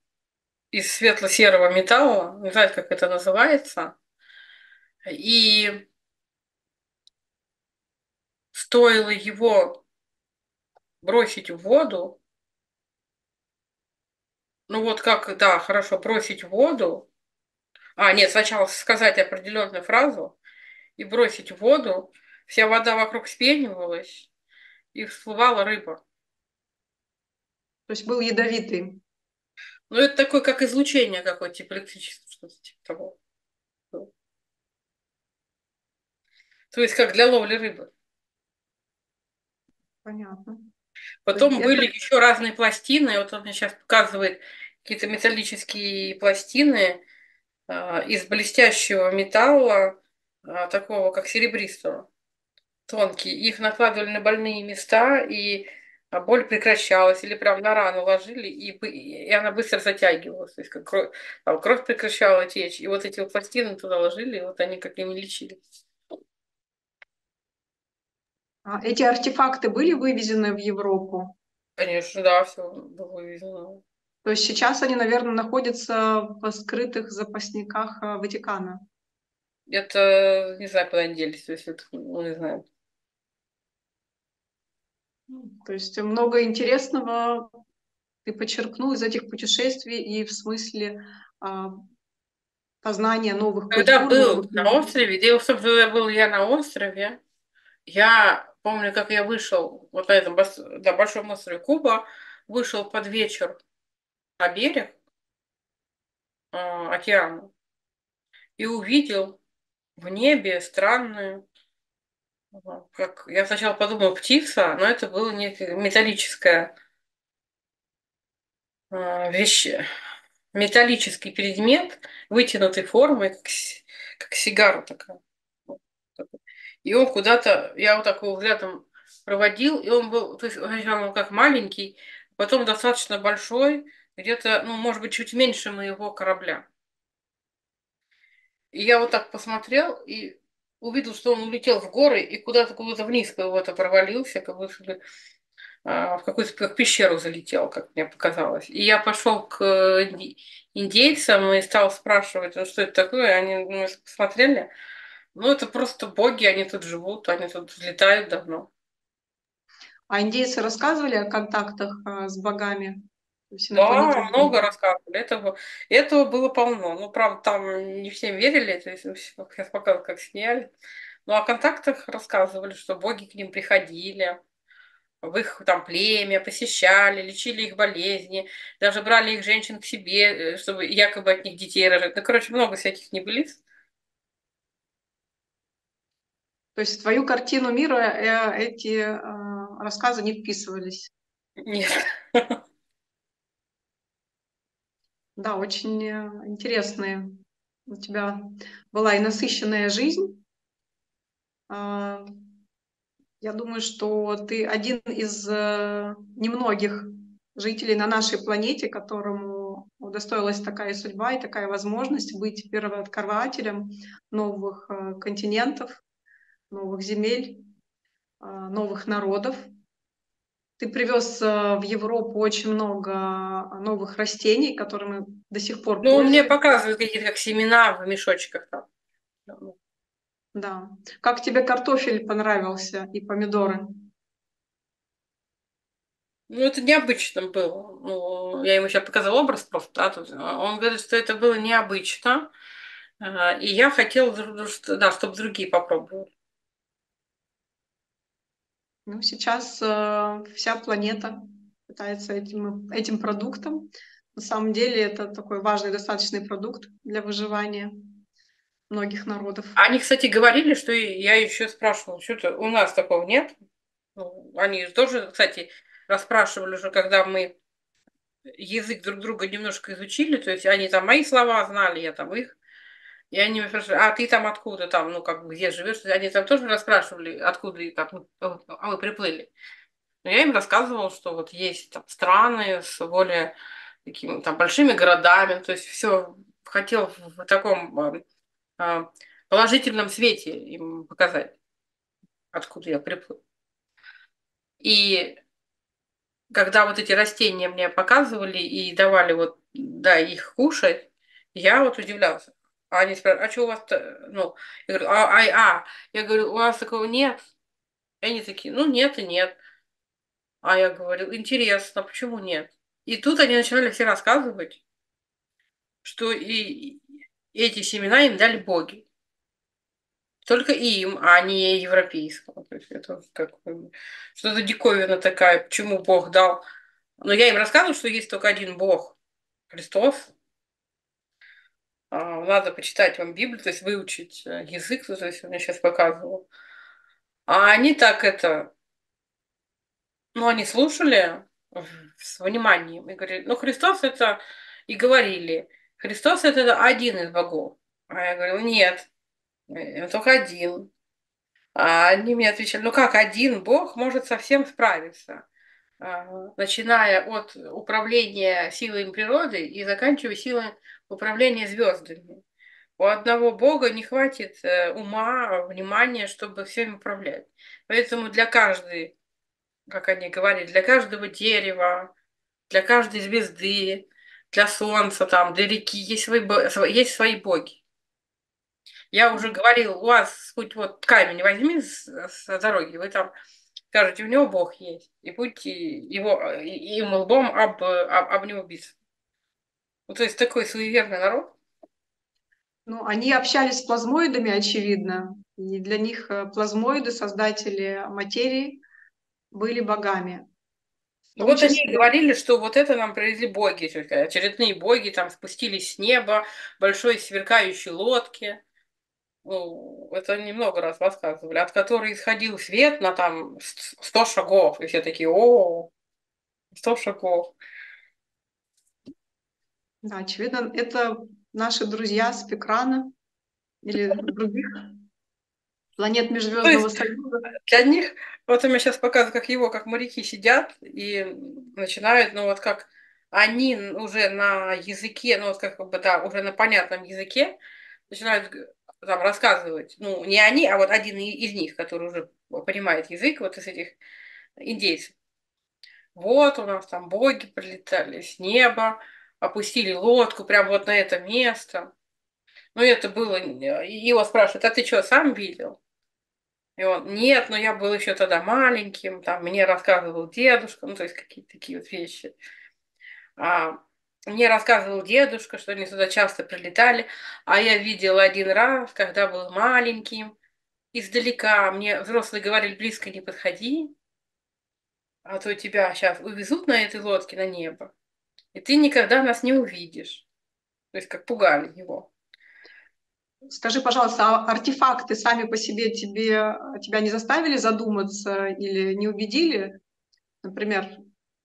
из светло-серого металла, не знаю, как это называется. И стоило его бросить в воду, ну вот как, да, хорошо, бросить в воду. А, нет, сначала сказать определенную фразу, и бросить в воду, вся вода вокруг спенивалась, и всплывала рыба. То есть был ядовитый. Ну, это такое, как излучение какое-то, типа электричество, что-то типа того. То есть как для ловли рыбы. Понятно. Потом есть были это... еще разные пластины. Вот он мне сейчас показывает какие-то металлические пластины э, из блестящего металла такого, как серебристого, тонкие. Их накладывали на больные места, и а, боль прекращалась, или прям на рану ложили, и, и она быстро затягивалась. То есть как кровь, там, кровь прекращала течь. И вот эти вот пластины туда ложили, и вот они как ими лечили. А эти артефакты были вывезены в Европу? Конечно, да, все было вывезено. То есть сейчас они, наверное, находятся в скрытых запасниках а, Ватикана? Это не знаю, куда они делись, есть это, ну, не знаю. То есть много интересного ты подчеркнул из этих путешествий и в смысле а, познания новых Когда культур. был новых... на острове, дело в том, что был я на острове, я помню, как я вышел вот на этом да, большом острове Куба, вышел под вечер на берег э, океана и увидел в небе странную. Как я сначала подумала птица, но это было не металлическая а, вещь, металлический предмет вытянутой формы, как, как сигара такая. И он куда-то, я вот такого взглядом проводил, и он был, то есть он был как маленький, потом достаточно большой, где-то, ну, может быть, чуть меньше моего корабля. Я вот так посмотрел и увидел, что он улетел в горы и куда-то куда-то вниз кого-то провалился, как будто бы а, в какую-то пещеру залетел, как мне показалось. И я пошел к индейцам и стал спрашивать, ну, что это такое. Они ну, посмотрели. Ну, это просто боги, они тут живут, они тут взлетают давно. А индейцы рассказывали о контактах а, с богами? Да, много рассказывали. Этого, этого было полно. Ну, правда, там не всем верили, то есть я показывала, как сняли. Ну, о контактах рассказывали, что боги к ним приходили, в их там племя, посещали, лечили их болезни, даже брали их женщин к себе, э, чтобы якобы от них детей рожать. Ну, короче, много всяких небылиц. То есть в твою картину мира э, эти э, рассказы не вписывались? Нет. Да, очень интересные. У тебя была и насыщенная жизнь. А, я думаю, что ты один из э, немногих жителей на нашей планете, которому удостоилась такая судьба и такая возможность быть первооткрывателем новых э, континентов, новых земель, э, новых народов. Ты привез в Европу очень много новых растений, которыми до сих пор Ну, пользуются. мне показывают какие-то как семена в мешочках там. Да. Как тебе картофель понравился и помидоры? Ну, это необычно было. Ну, я ему сейчас показала образ просто. Да, тут. Он говорит, что это было необычно. А, и я хотела, да, чтобы другие попробовали. Ну, сейчас э, вся планета пытается этим, этим продуктом. На самом деле это такой важный достаточный продукт для выживания многих народов. Они, кстати, говорили, что я еще спрашивала, что-то у нас такого нет. Ну, они тоже, кстати, расспрашивали уже, когда мы язык друг друга немножко изучили, то есть они там мои слова знали, я там их. И они меня спрашивали, а ты там откуда там, ну как где живешь? Они там тоже расспрашивали, откуда и как, ну, а мы приплыли. Но я им рассказывала, что вот есть там страны с более такими там большими городами, то есть все хотел в таком а, положительном свете им показать, откуда я приплыл. И когда вот эти растения мне показывали и давали вот, да, их кушать, я вот удивлялся. А они спрашивают, а что у вас, -то? ну, я говорю, а, а, а, я говорю, у вас такого нет? И они такие, ну, нет и нет. А я говорю, интересно, почему нет? И тут они начинали все рассказывать, что и эти семена им дали боги. Только им, а не европейскому. То есть это как что-то диковина такая, почему Бог дал. Но я им рассказываю, что есть только один Бог, Христос. А, надо почитать вам Библию, то есть выучить э, язык, то есть он сейчас показывал. А они так это, ну, они слушали с вниманием и говорили, ну, Христос это, и говорили, Христос это один из богов. А я говорю, нет, э, только один. А они мне отвечали, ну как один бог может совсем справиться, а, начиная от управления силами природы и заканчивая силой управления звездами. У одного бога не хватит э, ума, внимания, чтобы всем управлять. Поэтому для каждой, как они говорили, для каждого дерева, для каждой звезды, для солнца, там, для реки, есть свои, есть свои боги. Я уже говорил, у вас хоть вот камень возьми с, с дороги, вы там скажете, у него Бог есть, и будьте его, им лбом об, об, об него биться. Ну, то есть такой суеверный народ. Ну, они общались с плазмоидами, очевидно, и для них э, плазмоиды, создатели материи, были богами. Ну вот они говорили, что вот это нам привезли боги, очередные боги там спустились с неба, большой сверкающей лодки. Ну, это немного раз рассказывали, от которой исходил свет на там 100 шагов, и все такие, о, 100 шагов. Да, очевидно, это наши друзья с Пекрана или других планет Межзвездного Союза. Для них, вот я сейчас показываю, как его, как моряки сидят и начинают, ну вот как они уже на языке, ну вот как бы, да, уже на понятном языке начинают там рассказывать, ну не они, а вот один из них, который уже понимает язык, вот из этих индейцев. Вот у нас там боги прилетали с неба, опустили лодку прямо вот на это место. Ну, это было... Его спрашивают, а ты что, сам видел? И он, нет, но я был еще тогда маленьким, там мне рассказывал дедушка, ну, то есть какие-то такие вот вещи. А, мне рассказывал дедушка, что они сюда часто прилетали, а я видела один раз, когда был маленьким, издалека. Мне взрослые говорили, близко не подходи, а то тебя сейчас увезут на этой лодке на небо, и ты никогда нас не увидишь. То есть как пугали его. Скажи, пожалуйста, а артефакты сами по себе тебе, тебя не заставили задуматься или не убедили? Например,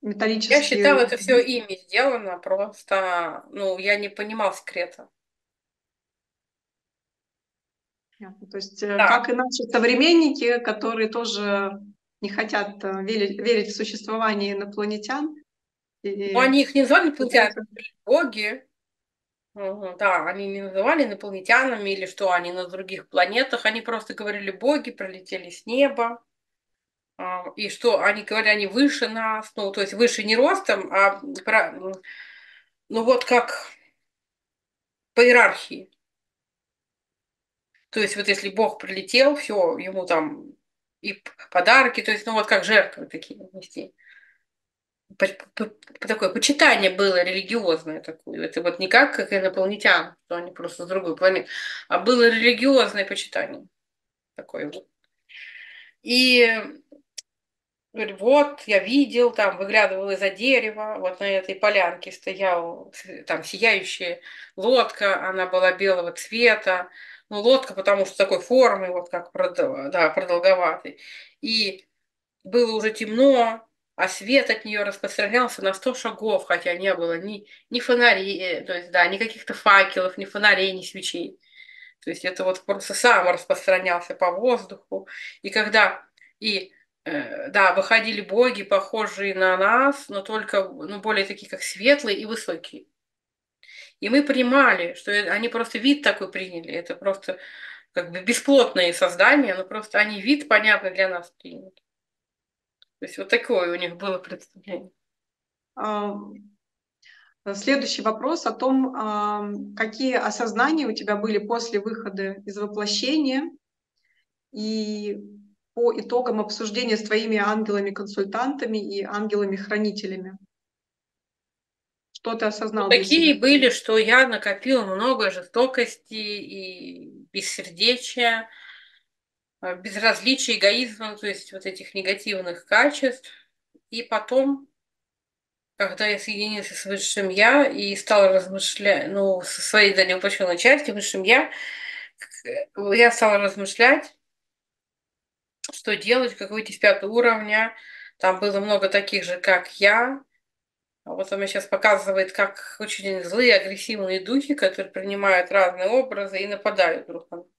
металлические... Я считала, это все ими сделано, просто, ну, я не понимал секрета. То есть, э, да. как и наши современники, которые тоже не хотят э, верить, верить в существование инопланетян. Ну, они их не называли инопланетянами, боги. Угу, да, они не называли инопланетянами или что, они на других планетах, они просто говорили боги, пролетели с неба. А, и что они говорят, они выше нас, ну, то есть выше не ростом, а ну вот как по иерархии. То есть вот если Бог прилетел, все, ему там и подарки, то есть, ну вот как жертвы такие нести. Такое почитание было религиозное такое. Это вот не как, как инопланетян, что они просто с другой планеты, а было религиозное почитание. Такое вот. И вот, я видел, там, выглядывал из-за дерева, вот на этой полянке стояла там сияющая лодка, она была белого цвета, ну, лодка, потому что такой формы, вот как, да, продолговатый. И было уже темно, а свет от нее распространялся на сто шагов, хотя не было ни, ни фонарей, э, то есть, да, ни каких-то факелов, ни фонарей, ни свечей. То есть это вот просто сам распространялся по воздуху. И когда и э, да, выходили боги, похожие на нас, но только ну, более такие, как светлые и высокие. И мы понимали, что они просто вид такой приняли. Это просто как бы бесплотные создания, но просто они вид, понятно, для нас приняли. То есть вот такое у них было представление. Следующий вопрос о том, какие осознания у тебя были после выхода из воплощения и по итогам обсуждения с твоими ангелами-консультантами и ангелами-хранителями. Что ты осознал? Такие были, что я накопила много жестокости и бессердечия, безразличия, эгоизма, то есть вот этих негативных качеств. И потом, когда я соединился с высшим я и стала размышлять, ну, со своей да, невоплощенной частью, высшим я, я стала размышлять, что делать, как выйти с пятого уровня. Там было много таких же, как я, а вот он мне сейчас показывает, как очень злые, агрессивные духи, которые принимают разные образы и нападают друг на друга.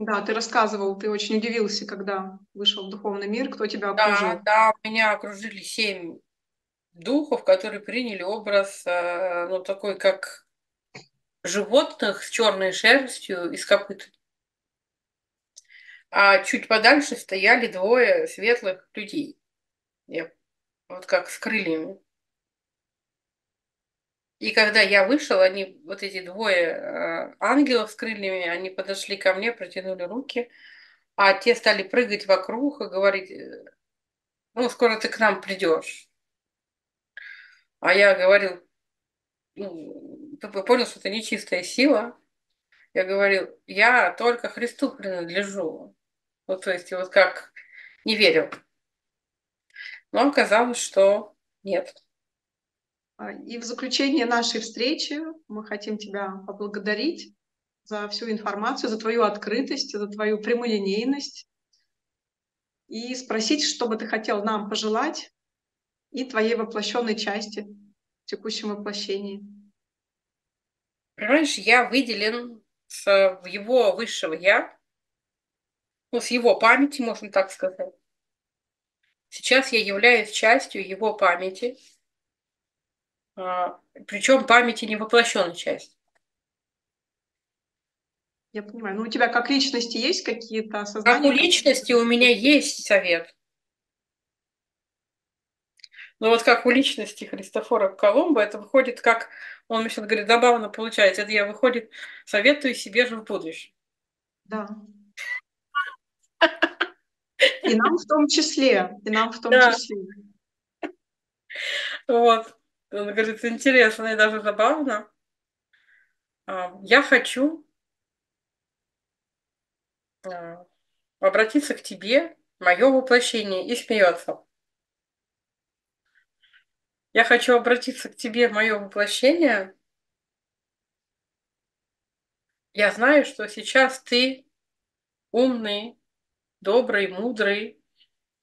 Да, ты рассказывал, ты очень удивился, когда вышел в духовный мир, кто тебя окружил. Да, да, меня окружили семь духов, которые приняли образ, э, ну, такой, как животных с черной шерстью и с копытами. А чуть подальше стояли двое светлых людей. Я, вот как с крыльями. И когда я вышел, они, вот эти двое э, ангелов с крыльями, они подошли ко мне, протянули руки, а те стали прыгать вокруг и говорить, э, ну, скоро ты к нам придешь. А я говорил, ну, ты понял, что это нечистая сила. Я говорил, я только Христу принадлежу. Вот, то есть, вот как не верил. Но оказалось, что нет. А, и в заключение нашей встречи мы хотим тебя поблагодарить за всю информацию, за твою открытость, за твою прямолинейность и спросить, что бы ты хотел нам пожелать и твоей воплощенной части в текущем воплощении. Понимаешь, я выделен с его высшего я, ну, с его памяти, можно так сказать. Сейчас я являюсь частью его памяти, причем памяти не воплощенной части. Я понимаю. Ну, у тебя как личности есть какие-то осознания? Как у личности у меня есть совет. Но вот как у личности Христофора Колумба, это выходит как, он мне сейчас говорит, забавно получается, это я выходит, советую себе же в будущем. Да. И нам в том числе, и нам в том да. числе. Вот. Он говорит, интересно и даже забавно. А, я хочу а, обратиться к тебе, мое воплощение, и смеется. Я хочу обратиться к тебе, мое воплощение. Я знаю, что сейчас ты умный, добрый, мудрый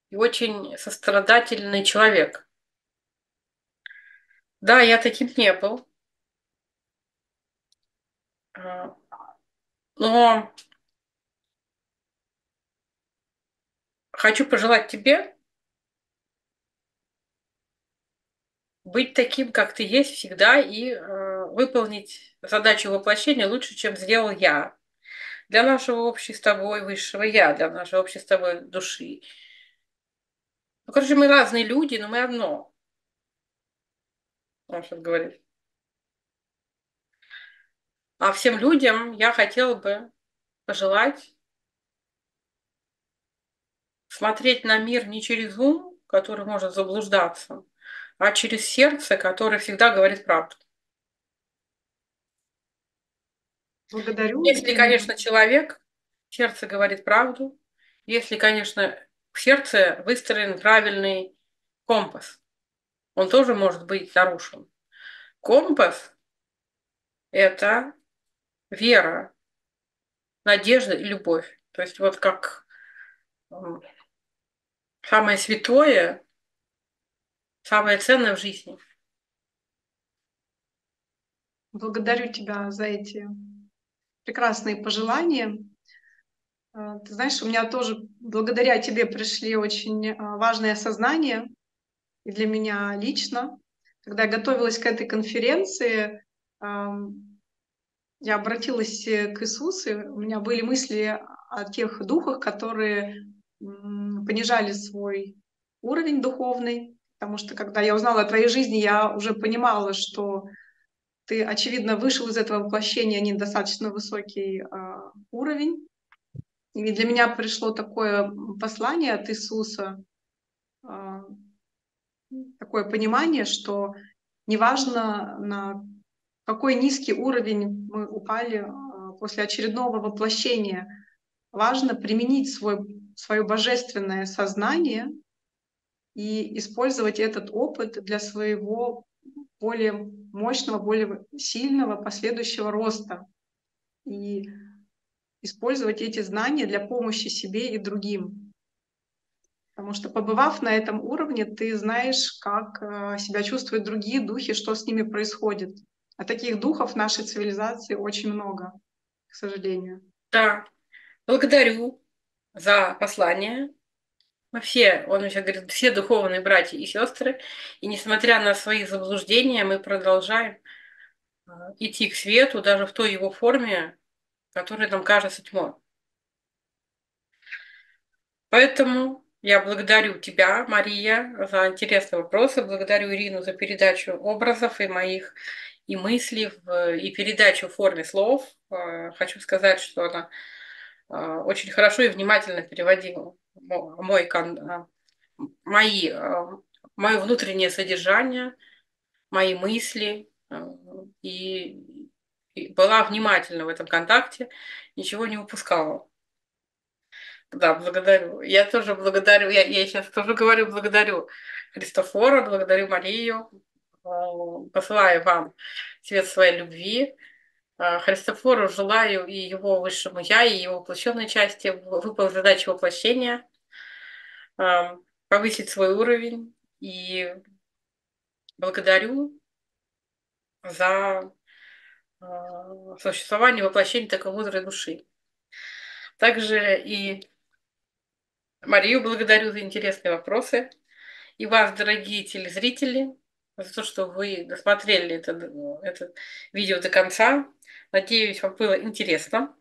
и очень сострадательный человек. Да, я таким не был. А, но хочу пожелать тебе быть таким, как ты есть всегда, и э, выполнить задачу воплощения лучше, чем сделал я. Для нашего общего с тобой высшего я, для нашего общего с тобой души. Ну, короче, мы разные люди, но мы одно. Он что говорит. А всем людям я хотела бы пожелать смотреть на мир не через ум, который может заблуждаться, а через сердце, которое всегда говорит правду. Благодарю. Если, конечно, человек, сердце говорит правду, если, конечно, в сердце выстроен правильный компас, он тоже может быть нарушен. Компас – это вера, надежда и любовь. То есть вот как самое святое, самое ценное в жизни. Благодарю тебя за эти прекрасные пожелания. А, ты знаешь, у меня тоже благодаря тебе пришли очень а, важные осознания и для меня лично. Когда я готовилась к этой конференции, я обратилась к Иисусу, у меня были мысли о тех духах, которые понижали свой уровень духовный, потому что когда я узнала о твоей жизни, я уже понимала, что ты, очевидно, вышел из этого воплощения недостаточно высокий э, уровень. И для меня пришло такое послание от Иисуса, э, такое понимание, что неважно, на какой низкий уровень мы упали э, после очередного воплощения, важно применить свой, свое божественное сознание и использовать этот опыт для своего более мощного, более сильного последующего роста. И использовать эти знания для помощи себе и другим. Потому что побывав на этом уровне, ты знаешь, как э, себя чувствуют другие духи, что с ними происходит. А таких духов в нашей цивилизации очень много, к сожалению. Да, благодарю за послание. Мы он еще говорит, все духовные братья и сестры, и несмотря на свои заблуждения, мы продолжаем а, идти к свету даже в той его форме, которая нам кажется тьмой. Поэтому я благодарю тебя, Мария, за интересные вопросы, благодарю Ирину за передачу образов и моих и мыслей, и передачу в форме слов. А, хочу сказать, что она а, очень хорошо и внимательно переводила мой, а, мои, мое внутреннее содержание, мои мысли, и, и была внимательна в этом контакте, ничего не упускала. Да, благодарю. Я тоже благодарю, я, я сейчас тоже говорю, благодарю Христофора, благодарю Марию, посылаю вам свет своей любви. А, Христофору желаю и его высшему я, и его воплощенной части выполнить задачу воплощения, а, повысить свой уровень. И благодарю за а, существование воплощения такой мудрой души. Также и Марию благодарю за интересные вопросы. И вас, дорогие телезрители, за то, что вы досмотрели это, это видео до конца. Надеюсь, вам было интересно.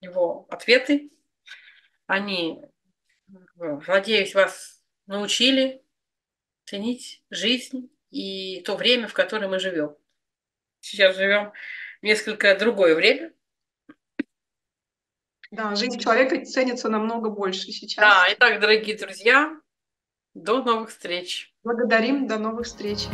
Его ответы. Они, надеюсь, вас научили ценить жизнь и то время, в котором мы живем. Сейчас живем несколько другое время. Да, жизнь человека ценится намного больше сейчас. Да, итак, дорогие друзья, до новых встреч. Благодарим, до новых встреч.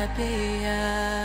happy.